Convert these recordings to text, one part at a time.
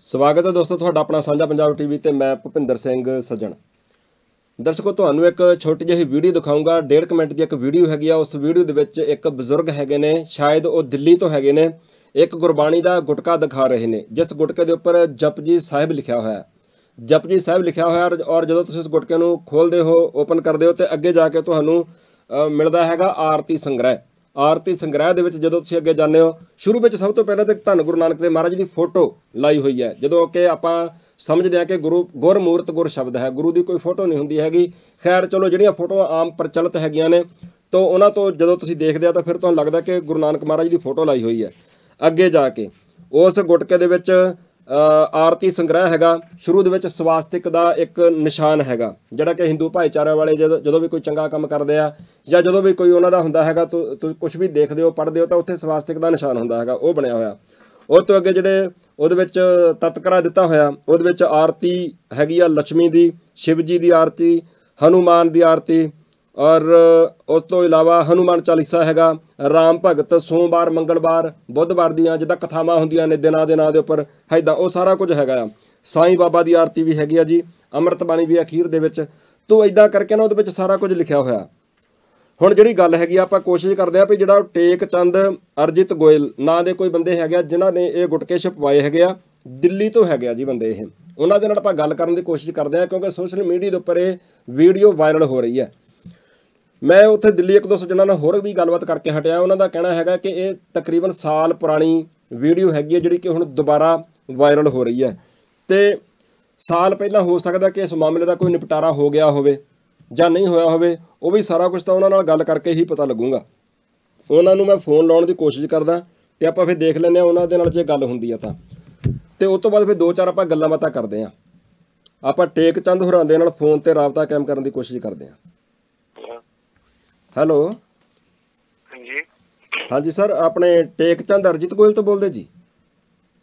ਸਵਾਗਤ ਹੈ ਦੋਸਤੋ ਤੁਹਾਡਾ ਆਪਣਾ ਸਾਂਝਾ ਪੰਜਾਬ ਟੀਵੀ ਤੇ ਮੈਂ ਭੁਪਿੰਦਰ ਸਿੰਘ ਸੱਜਣ। ਦਰਸ਼ਕੋ, ਤੁਹਾਨੂੰ ਇੱਕ ਛੋਟੀ ਜਿਹੀ ਵੀਡੀਓ ਦਿਖਾਉਂਗਾ ਡੇਢ ਕੁ ਮਿੰਟ ਦੀ ਇੱਕ ਵੀਡੀਓ ਹੈਗੀ ਆ। ਉਸ ਵੀਡੀਓ ਦੇ ਵਿੱਚ ਇੱਕ ਬਜ਼ੁਰਗ ਹੈਗੇ ਨੇ, ਸ਼ਾਇਦ ਉਹ ਦਿੱਲੀ ਤੋਂ ਹੈਗੇ ਨੇ। ਇੱਕ ਗੁਰਬਾਣੀ ਦਾ ਗੁਟਕਾ ਦਿਖਾ ਰਹੇ ਨੇ। ਜਿਸ ਗੁਟਕੇ ਦੇ ਉੱਪਰ ਜਪਜੀ ਸਾਹਿਬ ਲਿਖਿਆ ਹੋਇਆ ਹੈ। ਜਪਜੀ ਸਾਹਿਬ ਲਿਖਿਆ ਹੋਇਆ ਔਰ- ਜਦੋਂ ਤੁਸੀਂ ਉਸ ਗੁਟਕੇ ਨੂੰ ਖੋਲਦੇ ਹੋ, ਓਪਨ ਕਰਦੇ ਹੋ ਤੇ ਅੱਗੇ ਜਾ ਕੇ ਤੁਹਾਨੂੰ ਮਿਲਦਾ ਹੈਗਾ ਆਰਤੀ ਸੰਗ੍ਰਹਿ। ਆਰਤੀ ਸੰਗ੍ਰਹਿ ਦੇ ਵਿੱਚ ਜਦੋਂ ਤੁਸੀਂ ਅੱਗੇ ਜਾਂਦੇ ਹੋ, ਸ਼ੁਰੂ ਵਿੱਚ ਸਭ ਤੋਂ ਪਹਿਲਾਂ ਤੇ ਧੰਨ ਗੁਰੂ ਨਾਨਕ ਦੇਵ ਮਹਾਰਾਜ ਦੀ ਫੋਟੋ ਲਾਈ ਹੋਈ ਹੈ। ਜਦੋਂ ਕਿ ਆਪਾਂ ਸਮਝਦੇ ਹਾਂ ਕਿ ਗੁਰੂ ਗੁਰਮੂਰਤ ਗੁਰ ਸ਼ਬਦ ਹੈ, ਗੁਰੂ ਦੀ ਕੋਈ ਫੋਟੋ ਨਹੀਂ ਹੁੰਦੀ ਹੈਗੀ। ਖੈਰ, ਚਲੋ ਜਿਹੜੀਆਂ ਫੋਟੋਆਂ ਆਮ ਪ੍ਰਚਲਿਤ ਹੈਗੀਆਂ ਨੇ, ਤੋਂ ਉਹਨਾਂ ਤੋਂ ਜਦੋਂ ਤੁਸੀਂ ਦੇਖਦੇ ਆ ਤਾਂ ਫਿਰ ਤੁਹਾਨੂੰ ਲੱਗਦਾ ਕਿ ਗੁਰੂ ਨਾਨਕ ਮਹਾਰਾਜ ਦੀ ਫੋਟੋ ਲਾਈ ਹੋਈ ਹੈ। ਅੱਗੇ ਜਾ ਕੇ, ਉਸ ਗੁਟਕੇ ਦੇ ਵਿੱਚ ਆਰਤੀ ਸੰਗ੍ਰਹਿ ਹੈਗਾ, ਸ਼ੁਰੂ ਦੇ ਵਿੱਚ ਸਵਾਸਤਿਕ ਦਾ ਇੱਕ ਨਿਸ਼ਾਨ ਹੈਗਾ, ਜਿਹੜਾ ਕਿ ਹਿੰਦੂ ਭਾਈਚਾਰੇ ਵਾਲੇ ਜਦੋਂ ਜਦੋਂ ਵੀ ਕੋਈ ਚੰਗਾ ਕੰਮ ਕਰਦੇ ਆ, ਜਾਂ ਜਦੋਂ ਵੀ ਕੋਈ ਉਹਨਾਂ ਦਾ ਹੁੰਦਾ ਹੈਗਾ ਤੁਸੀਂ ਕੁਝ ਵੀ ਦੇਖਦੇ ਹੋ, ਪੜ੍ਹਦੇ ਹੋ, ਤਾਂ ਉੱਥੇ ਸਵਾਸਤਿਕ ਦਾ ਨਿਸ਼ਾਨ ਹੁੰਦਾ ਹੈਗਾ, ਉਹ ਬਣਿਆ ਹੋਇਆ। ਉਹ ਤੋਂ ਅੱਗੇ ਜਿਹੜੇ ਉਹਦੇ ਵਿੱਚ ਤਤਕਰਾ ਦਿੱਤਾ ਹੋਇਆ, ਉਹਦੇ ਵਿੱਚ ਆਰਤੀ ਹੈਗੀ ਆ ਲక్ష్ਮੀ ਦੀ ਸ਼ਿਵ ਜੀ ਦੀ ਆਰਤੀ, ਹਨੂਮਾਨ ਦੀ ਆਰਤੀ ਔਰ ਉਸ ਤੋਂ ਇਲਾਵਾ ਹਨੂਮਾਨ ਚਾਲੀਸਾ ਹੈਗਾ ਰਾਮ ਭਗਤ ਸੋਮਵਾਰ ਮੰਗਲਵਾਰ ਬੁੱਧਵਾਰ ਦੀਆਂ ਜਿੱਦਾਂ ਕਥਾਵਾਂ ਹੁੰਦੀਆਂ ਨੇ ਦਿਨਾਂ ਦੇ ਨਾਂ ਦੇ ਉੱਪਰ ਹੈਦਾ ਉਹ ਸਾਰਾ ਕੁਝ ਹੈਗਾ ਆ। ਸਾਈਂ ਬਾਬਾ ਦੀ ਆਰਤੀ ਵੀ ਹੈਗੀ ਆ ਜੀ ਅੰਮ੍ਰਿਤ ਬਾਣੀ ਵੀ ਅਖੀਰ ਦੇ ਵਿੱਚ। ਤੋਂ ਇਦਾਂ ਕਰਕੇ ਨਾ ਉਹਦੇ ਵਿੱਚ ਸਾਰਾ ਕੁਝ ਲਿਖਿਆ ਹੋਇਆ। ਹੁਣ ਜਿਹੜੀ ਗੱਲ ਹੈਗੀ ਆ, ਆਪਾਂ ਕੋਸ਼ਿਸ਼ ਕਰਦੇ ਆ ਵੀ ਜਿਹੜਾ ਟੇਕ ਚੰਦ ਅਰਜਿਤ ਗੋਇਲ ਨਾਂ ਦੇ ਕੋਈ ਬੰਦੇ ਹੈਗੇ ਆ ਜਿਨ੍ਹਾਂ ਨੇ ਇਹ ਗੁਟਕੇ ਛਪਵਾਏ ਹੈਗੇ ਆ ਦਿੱਲੀ ਤੋਂ ਹੈਗੇ ਆ ਜੀ ਬੰਦੇ ਇਹ। ਉਹਨਾਂ ਦੇ ਨਾਲ ਆਪਾਂ ਗੱਲ ਕਰਨ ਦੀ ਕੋਸ਼ਿਸ਼ ਕਰਦੇ ਆ ਕਿਉਂਕਿ ਸੋਸ਼ਲ ਮੀਡੀਆ ਦੇ ਉੱਪਰ ਇਹ ਵੀਡੀਓ ਵਾਇਰਲ ਹੋ ਰਹੀ ਹੈ। ਮੈਂ ਉੱਥੇ ਦਿੱਲੀ ਇੱਕ ਦੋ ਸੱਜਣਾਂ ਨਾਲ ਹੋਰ ਵੀ ਗੱਲਬਾਤ ਕਰਕੇ ਹਟਿਆ। ਉਹਨਾਂ ਦਾ ਕਹਿਣਾ ਹੈਗਾ ਕਿ ਇਹ ਤਕਰੀਬਨ ਸਾਲ ਪੁਰਾਣੀ ਵੀਡੀਓ ਹੈਗੀ ਹੈ, ਜਿਹੜੀ ਕਿ ਹੁਣ ਦੁਬਾਰਾ ਵਾਇਰਲ ਹੋ ਰਹੀ ਹੈ। ਤੇ ਸਾਲ ਪਹਿਲਾਂ ਹੋ ਸਕਦਾ ਕਿ ਇਸ ਮਾਮਲੇ ਦਾ ਕੋਈ ਨਿਪਟਾਰਾ ਹੋ ਗਿਆ ਹੋਵੇ ਜਾਂ ਨਹੀਂ ਹੋਇਆ ਹੋਵੇ, ਉਹ ਵੀ ਸਾਰਾ ਕੁਝ ਤਾਂ ਉਹਨਾਂ ਨਾਲ ਗੱਲ ਕਰਕੇ ਹੀ ਪਤਾ ਲੱਗੂਗਾ। ਉਹਨਾਂ ਨੂੰ ਮੈਂ ਫੋਨ ਲਾਉਣ ਦੀ ਕੋਸ਼ਿਸ਼ ਕਰਦਾ ਤੇ ਆਪਾਂ ਫਿਰ ਦੇਖ ਲੈਂਦੇ ਆ ਉਹਨਾਂ ਦੇ ਨਾਲ ਜੇ ਗੱਲ ਹੁੰਦੀ ਆ ਤਾਂ। ਤੇ ਉਸ ਤੋਂ ਬਾਅਦ ਫਿਰ ਦੋ ਚਾਰ ਆਪਾਂ ਗੱਲਾਂ ਬਾਤਾਂ ਕਰਦੇ ਆ ਆਪਾਂ ਟੇਕ ਚੰਦ ਹੋਰਾਂ ਦੇ ਨਾਲ ਫੋਨ ਤੇ ਰਾਬਤਾ ਕਾਇਮ ਕਰਨ ਦੀ ਕੋਸ਼ਿਸ਼ ਕਰਦੇ ਆ ਹੈਲੋ। ਹਾਂਜੀ। ਹਾਂਜੀ ਸਰ ਆਪਣੇ ਟੇਕ ਚੰਦ ਅਰਜਿਤ ਗੋਇਲ ਤੋਂ ਬੋਲਦੇ ਜੀ।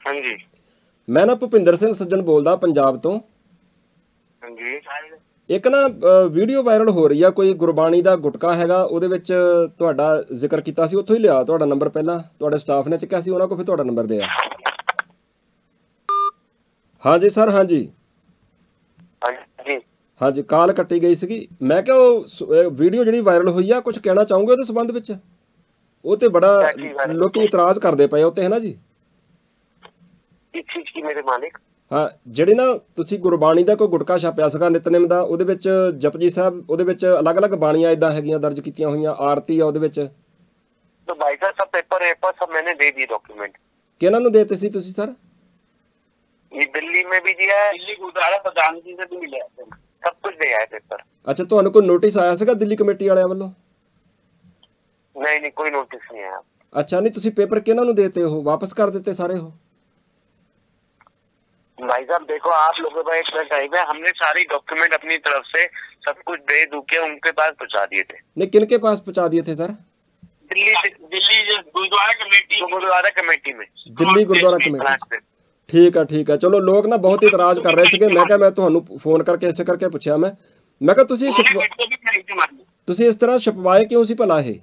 ਹਾਂਜੀ। ਮੈਂ ਨਾ ਭੁਪਿੰਦਰ ਸਿੰਘ ਸੱਜਣ ਬੋਲਦਾ ਪੰਜਾਬ ਤੋਂ। ਹਾਂਜੀ। ਇੱਕ ਨਾ ਵੀਡੀਓ ਵਾਇਰਲ ਹੋ ਰਹੀ ਆ ਕੋਈ ਗੁਰਬਾਣੀ ਦਾ ਗੁਟਕਾ ਹੈਗਾ ਉਹਦੇ ਵਿੱਚ ਤੁਹਾਡਾ ਜ਼ਿਕਰ ਕੀਤਾ ਸੀ ਉੱਥੋਂ ਹੀ ਲਿਆ ਤੁਹਾਡਾ ਨੰਬਰ ਪਹਿਲਾਂ ਤੁਹਾਡੇ ਸਟਾਫ ਨੇ ਚੱਕਿਆ ਸੀ ਉਹਨਾਂ ਕੋਲ ਫਿਰ ਤੁਹਾਡਾ ਨੰਬਰ ਦਿਆ ਹਾਂਜੀ ਸਰ ਹਾਂਜੀ। ਹਾਂਜੀ ਕਾਲ ਕੱਟੀ ਗਈ ਸੀਗੀ। ਮੈਂ ਕਿਹਾ ਉਹ ਵੀਡੀਓ ਜਿਹੜੀ ਵਾਇਰਲ ਹੋਈ ਆ ਕੁਝ ਕਹਿਣਾ ਚਾਹੋਗੇ ਉਹਦੇ ਸੰਬੰਧ ਵਿੱਚ? ਉਹ ਤੇ ਬੜਾ ਲੋਕੀ ਇਤਰਾਜ਼ ਕਰਦੇ ਪਏ ਉੱਤੇ ਹੈ ਜੀ? ਹਾਂ ਜਿਹੜੇ ਨਾ ਤੁਸੀਂ ਗੁਰਬਾਣੀ ਦਾ ਕੋਈ ਗੁਟਕਾ ਛਾਪਿਆ ਸੀਗਾ ਨਿਤਨੇਮ ਦਾ ਉਹਦੇ ਵਿੱਚ ਜਪਜੀ ਸਾਹਿਬ ਉਹਦੇ ਵਿੱਚ ਅਲੱਗ-ਅਲੱਗ ਬਾਣੀਆਂ ਇਦਾਂ ਹੈਗੀਆਂ ਦਰਜ ਕੀਤੀਆਂ ਹੋਈਆਂ ਆਰਤੀ ਆ ਉਹਦੇ ਵਿੱਚ। ਤਾਂ ਭਾਈ ਸਾਹਿਬ ਸਭ ਪੇਪਰ ਪੇਪਰ ਸਭ ਮੈਨੇ ਦੇ ਦੀ ਡਾਕੂਮੈਂਟ ਕਿਹਨਾਂ ਨੂੰ ਦੇਤੇ ਸੀ ਤੁਸੀਂ ਸਰ? ਇਹ ਦਿੱਲੀ ਮੇ ਵੀ ਦਿਆ ਦਿੱਲੀ ਗੁਰਦਾਰਾ ਪ੍ਰਧਾਨ ਜੀ ਸੇ ਵੀ ਮਿਲਿਆ हैं सब कुछ दिया है पेपर ਅੱਛਾ ਤੁਹਾਨੂੰ ਕੋਈ ਨੋਟਿਸ ਆਇਆ ਸੀਗਾ ਦਿੱਲੀ ਕਮੇਟੀ ਵਾਲਿਆਂ ਵੱਲੋਂ नहीं नहीं कोई नोटिस नहीं आया ਅੱਛਾ ਨਹੀਂ ਤੁਸੀਂ ਪੇਪਰ ਕਿਹਨਾਂ ਨੂੰ ਦੇਤੇ ਉਹ ਵਾਪਸ ਕਰ ਦਿੱਤੇ ਸਾਰੇ ਉਹ भाई साहब देखो आप लोगों का एक टाइम है हमने सारी डॉक्यूमेंट अपनी तरफ से सब कुछ दे दू के उनके पास पहुंचा दिए थे नहीं किनके पास पहुंचा दिए थे सर दिल्ली दिल्ली जो गुरुद्वारा कमेटी गुरुद्वारा कमेटी में ਦਿੱਲੀ ਗੁਰਦੁਆਰਾ ਕਮੇਟੀ ਠੀਕ ਆ ਠੀਕ ਆ ਚਲੋ ਲੋਕ ਨਾ ਬਹੁਤ ਇਤਰਾਜ਼ ਕਰ ਰਹੇ ਸੀਗੇ ਮੈਂ ਕਿਹਾ ਮੈਂ ਤੁਹਾਨੂੰ ਫੋਨ ਕਰਕੇ ਇਸੇ ਕਰਕੇ ਪੁੱਛਿਆ ਮੈਂ ਮੈਂ ਕਿਹਾ ਤੁਸੀਂ ਛਪਵਾ- ਤੁਸੀਂ ਇਸ ਤਰ੍ਹਾਂ ਛਪਵਾਏ ਕਿਉਂ ਸੀ ਭਲਾ ਇਹ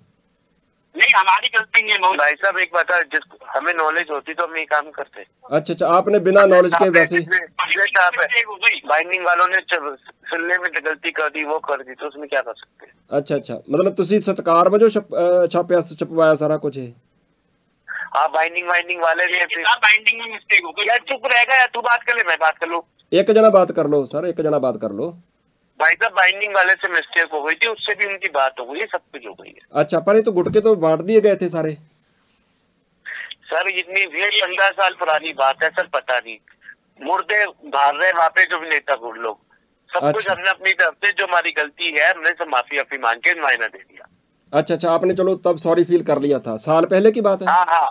नहीं हमारी गलती नहीं है भाई साहब एक बात है जिस हमें नॉलेज होती तो हम ये काम करते अच्छा अच्छा आपने बिना नॉलेज के वैसे ही बाइंडिंग वालों ने च- सुनने में गलती कर दी वो कर दी तो उसमें क्या कर सकते हैं ਅੱਛਾ ਅੱਛਾ ਮਤਲਬ ਤੁਸੀਂ ਸਤਕਾਰ ਵਜੋਂ ਛਪ- ਅਹ ਛਾਪਿਆ ਛਪਵਾਇਆ ਸਾਰਾ ਕੁਝ ਇਹ आप बाइंडिंग वाइंडिंग वाले भी बाइंडिंग में मिस्टेक हो गई? यार चुप रहेगा या तू बात कर ले मैं बात कर लूँ। एक जना बात कर लो सर एक जना बात कर लो। भाई साहब बाइंडिंग वाले से मिस्टेक हो गई थी उससे भी उनकी बात हो गई सब कुछ हो गई है। अच्छा पर ये तो गुटके तो बांट दिए गए थे सारे। सर इतनी भीड़ पंद्रह साल पुरानी बात है सर पता नहीं। मुर्दे भाग रहे वहाँ पे जो भी नेता गुड़ लोग। सब अच्छा। कुछ हमने अपनी तरफ़ से जो हमारी गलती है हमने सब माफ़ी अफी मांग के मायना दे दिया। अच्छा अच्छा आपने चलो तब सॉरी फील कर लिया था। साल पहले की बात है? हाँ हाँ।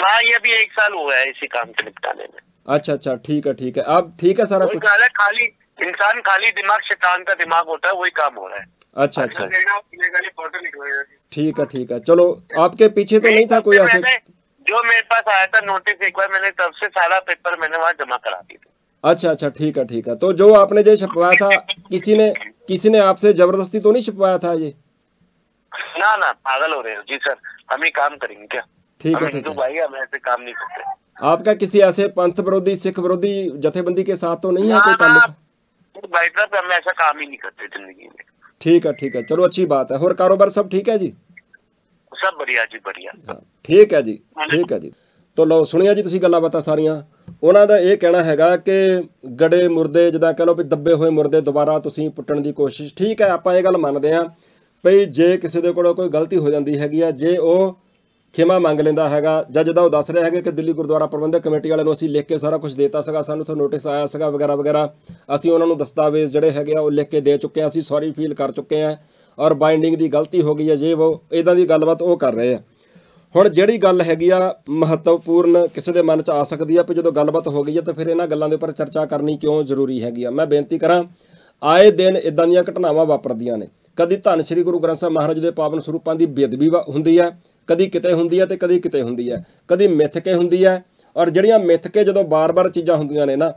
हाँ ये भी एक साल हुआ है इसी काम के निपटाने में। अच्छा अच्छा ठीक है ठीक है। अब ठीक है सारा कुछ? है खाली इंसान खाली दिमाग शैतान का दिमाग होता है वही काम हो रहा है। अच्छा अच्छा। ठीक है ठीक है। चलो आपके पीछे तो नहीं था कोई ऐसे? जो मेरे पास आया था नोटिस एक बार मैंने तब से सारा पेपर मैंने वहाँ जमा करा दिया अच्छा अच्छा ठीक है ठीक है। तो जो आपने जो छपवाया था किसी ने किसी ने आपसे ज़बरदस्ती तो नहीं छपवाया था ये? ना ना पागल हो रहे हो। जी सर हम ही काम करेंगे क्या? ठीक हम है ठीक हिंदू है भाई हम ऐसे काम नहीं करते आपका किसी ऐसे पंथ विरोधी सिख विरोधी जथेबंदी के साथ तो नहीं है कोई ना, ताल्लुक भाई साहब हम ऐसा काम ही नहीं करते जिंदगी में ठीक है ठीक है चलो अच्छी बात है और कारोबार सब ठीक है जी सब बढ़िया जी बढ़िया ਹਾਂ ਠੀਕ ਹੈ ਜੀ ਠੀਕ ਹੈ ਜੀ ਤੋ ਲਓ ਸੁਣਿਆ ਜੀ ਤੁਸੀਂ ਗੱਲਾਂ ਬਾਤਾਂ ਸਾਰੀਆਂ ਉਹਨਾਂ ਦਾ ਇਹ ਕਹਿਣਾ ਹੈਗਾ ਕਿ ਗੜੇ ਮੁਰਦੇ ਜਿੱਦਾਂ ਕਹ ਲਓ ਵੀ ਦੱਬੇ ਹੋਏ ਮੁਰਦੇ ਦੁਬਾਰਾ ਤੁਸੀਂ ਪੁੱਟਣ ਦੀ ਕੋਸ਼ਿਸ਼ ਠੀਕ ਹੈ ਆਪਾਂ ਇਹ ਗੱਲ ਮੰਨਦੇ ਆਂ ਭਈ ਜੇ ਕਿਸੇ ਦੇ ਕੋਲੋਂ ਕੋਈ ਗਲਤੀ ਹੋ ਜਾਂਦੀ ਹੈਗੀ ਆ ਜੇ ਉਹ ਖਿਮਾ ਮੰਗ ਲੈਂਦਾ ਹੈਗਾ। ਜਾਂ ਜਿੱਦਾਂ ਉਹ ਦੱਸ ਰਿਹਾ ਹੈਗਾ ਕਿ ਦਿੱਲੀ ਗੁਰਦੁਆਰਾ ਪ੍ਰਬੰਧਕ ਕਮੇਟੀ ਵਾਲਿਆਂ ਨੂੰ ਅਸੀਂ ਲਿਖ ਕੇ ਸਾਰਾ ਕੁਝ ਦੇਤਾ ਸੀਗਾ, ਸਾਨੂੰ ਤੋਂ ਨੋਟਿਸ ਆਇਆ ਸੀਗਾ ਵਗੈਰਾ ਵਗੈਰਾ। ਅਸੀਂ ਉਹਨਾਂ ਨੂੰ ਦਸਤਾਵੇਜ਼ ਜਿਹੜੇ ਹੈਗੇ ਆ, ਉਹ ਲਿਖ ਕੇ ਦੇ ਚੁੱਕੇ ਆ। ਅਸੀਂ ਸੌਰੀ ਫੀਲ ਕਰ ਚੁੱਕੇ ਆ ਔਰ ਬਾਈਂਡਿੰਗ ਦੀ ਗਲਤੀ ਹੋ ਗਈ ਹੈ ਜੇ ਉਹ ਇਦਾਂ ਦੀ ਗੱਲਬਾਤ ਉਹ ਕਰ ਰਹੇ ਆ। ਹੁਣ ਜਿਹੜੀ ਗੱਲ ਹੈਗੀ ਆ, ਮਹੱਤਵਪੂਰਨ ਕਿਸੇ ਦੇ ਮਨ 'ਚ ਆ ਸਕਦੀ ਆ ਕਿ ਜਦੋਂ ਗੱਲਬਾਤ ਹੋ ਗਈ ਹੈ ਤਾਂ ਫਿਰ ਇਹਨਾਂ ਗੱਲਾਂ ਦੇ ਉੱਪਰ ਚਰਚਾ ਕਰਨੀ ਕਿਉਂ ਜ਼ਰੂਰੀ ਹੈਗੀ ਆ? ਮੈਂ ਬੇਨਤੀ ਕਰਾਂ, ਆਏ ਦਿਨ ਇਦਾਂ ਦੀਆਂ ਘਟਨਾਵਾਂ ਵਾਪਰਦੀਆਂ ਨੇ। ਕਦੀ ਧੰਨ ਸ੍ਰੀ ਗੁਰੂ ਗ੍ਰੰਥ ਸਾਹਿਬ ਮਹਾਰਾਜ ਦੇ ਪਾਵਨ ਸਰੂਪਾਂ ਦੀ ਬੇਅਦਬੀ ਵਾ- ਹੁੰਦੀ ਹੈ, ਕਦੀ ਕਿਤੇ ਹੁੰਦੀ ਹੈ ਤੇ ਕਦੀ ਕਿਤੇ ਹੁੰਦੀ ਹੈ। ਕਦੀ ਮਿੱਥ ਕੇ ਹੁੰਦੀ ਹੈ ਔਰ ਜਿਹੜੀਆਂ ਮਿੱਥ ਕੇ ਜਦੋਂ ਬਾਰ-ਬਾਰ ਚੀਜ਼ਾਂ ਹੁੰਦੀਆਂ ਨੇ ਨਾ,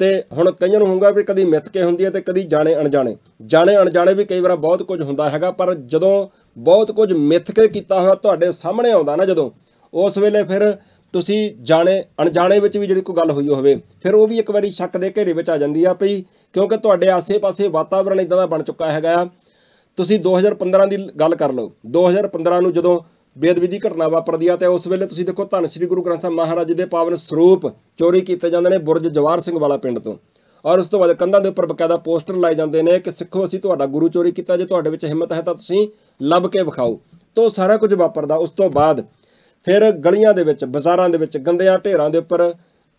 ਤੇ ਹੁਣ ਕਈਆਂ ਨੂੰ ਹੋਊਗਾ ਵੀ ਕਦੀ ਮਿੱਥ ਕੇ ਹੁੰਦੀ ਹੈ ਤੇ ਕਦੀ ਜਾਣੇ ਅਣਜਾਣੇ। ਜਾਣੇ ਅਣਜਾਣੇ ਵੀ ਕਈ ਵਾਰ ਬਹੁਤ ਕੁਝ ਹੁੰਦਾ ਹੈਗਾ, ਪਰ ਜਦੋਂ ਬਹੁਤ ਕੁਝ ਮਿੱਥ ਕੇ ਕੀਤਾ ਹੋਇਆ ਤੁਹਾਡੇ ਸਾਹਮਣੇ ਆਉਂਦਾ ਨਾ ਜਦੋਂ, ਉਸ ਵੇਲੇ ਫਿਰ ਤੁਸੀਂ ਜਾਣੇ ਅਣਜਾਣੇ ਵਿੱਚ ਵੀ ਜਿਹੜੀ ਕੋਈ ਗੱਲ ਹੋਈ ਹੋਵੇ, ਫਿਰ ਉਹ ਵੀ ਇੱਕ ਵਾਰੀ ਸ਼ੱਕ ਦੇ ਘੇਰੇ ਵਿੱਚ ਆ ਜਾਂਦੀ ਆ ਭਈ ਕਿਉਂਕਿ ਤੁਹਾਡੇ ਆਸੇ-ਪਾਸੇ ਵਾਤਾਵਰਣ ਇਦਾਂ ਦਾ ਬਣ ਚੁੱਕਾ ਹੈਗਾ ਆ ਤੁਸੀਂ 2015 ਦੀ ਗੱਲ ਕਰ ਲਓ। 2015 ਨੂੰ ਜਦੋਂ ਬੇਅਦਬੀ ਘਟਨਾ ਵਾਪਰਦੀ ਆ ਤੇ ਉਸ ਵੇਲੇ ਤੁਸੀਂ ਦੇਖੋ ਧੰਨ ਸ੍ਰੀ ਗੁਰੂ ਗ੍ਰੰਥ ਸਾਹਿਬ ਮਹਾਰਾਜ ਦੇ ਪਾਵਨ ਸਰੂਪ ਚੋਰੀ ਕੀਤੇ ਜਾਂਦੇ ਨੇ ਬੁਰਜ ਜਵਾਰ ਸਿੰਘ ਵਾਲਾ ਪਿੰਡ ਤੋਂ। ਔਰ ਉਸ ਤੋਂ ਬਾਅਦ ਕੰਧਾਂ ਦੇ ਉੱਪਰ ਬਕਾਇਦਾ ਪੋਸਟਰ ਲਾਏ ਜਾਂਦੇ ਨੇ ਕਿ ਸਿੱਖੋ, ਅਸੀਂ ਤੁਹਾਡਾ ਗੁਰੂ ਚੋਰੀ ਕੀਤਾ, ਜੇ ਤੁਹਾਡੇ ਵਿੱਚ ਹਿੰਮਤ ਹੈ ਤਾਂ ਤੁਸੀਂ ਲੱਭ ਕੇ ਵਿਖਾਓ। ਤੋਂ ਸਾਰਾ ਕੁਝ ਵਾਪਰਦਾ। ਉਸ ਤੋਂ ਬਾਅਦ ਫਿਰ ਗਲੀਆਂ ਦੇ ਵਿੱਚ, ਬਾਜ਼ਾਰਾਂ ਦੇ ਵਿੱਚ, ਗੰਦਿਆਂ ਢੇਰਾਂ ਦੇ ਉੱਪਰ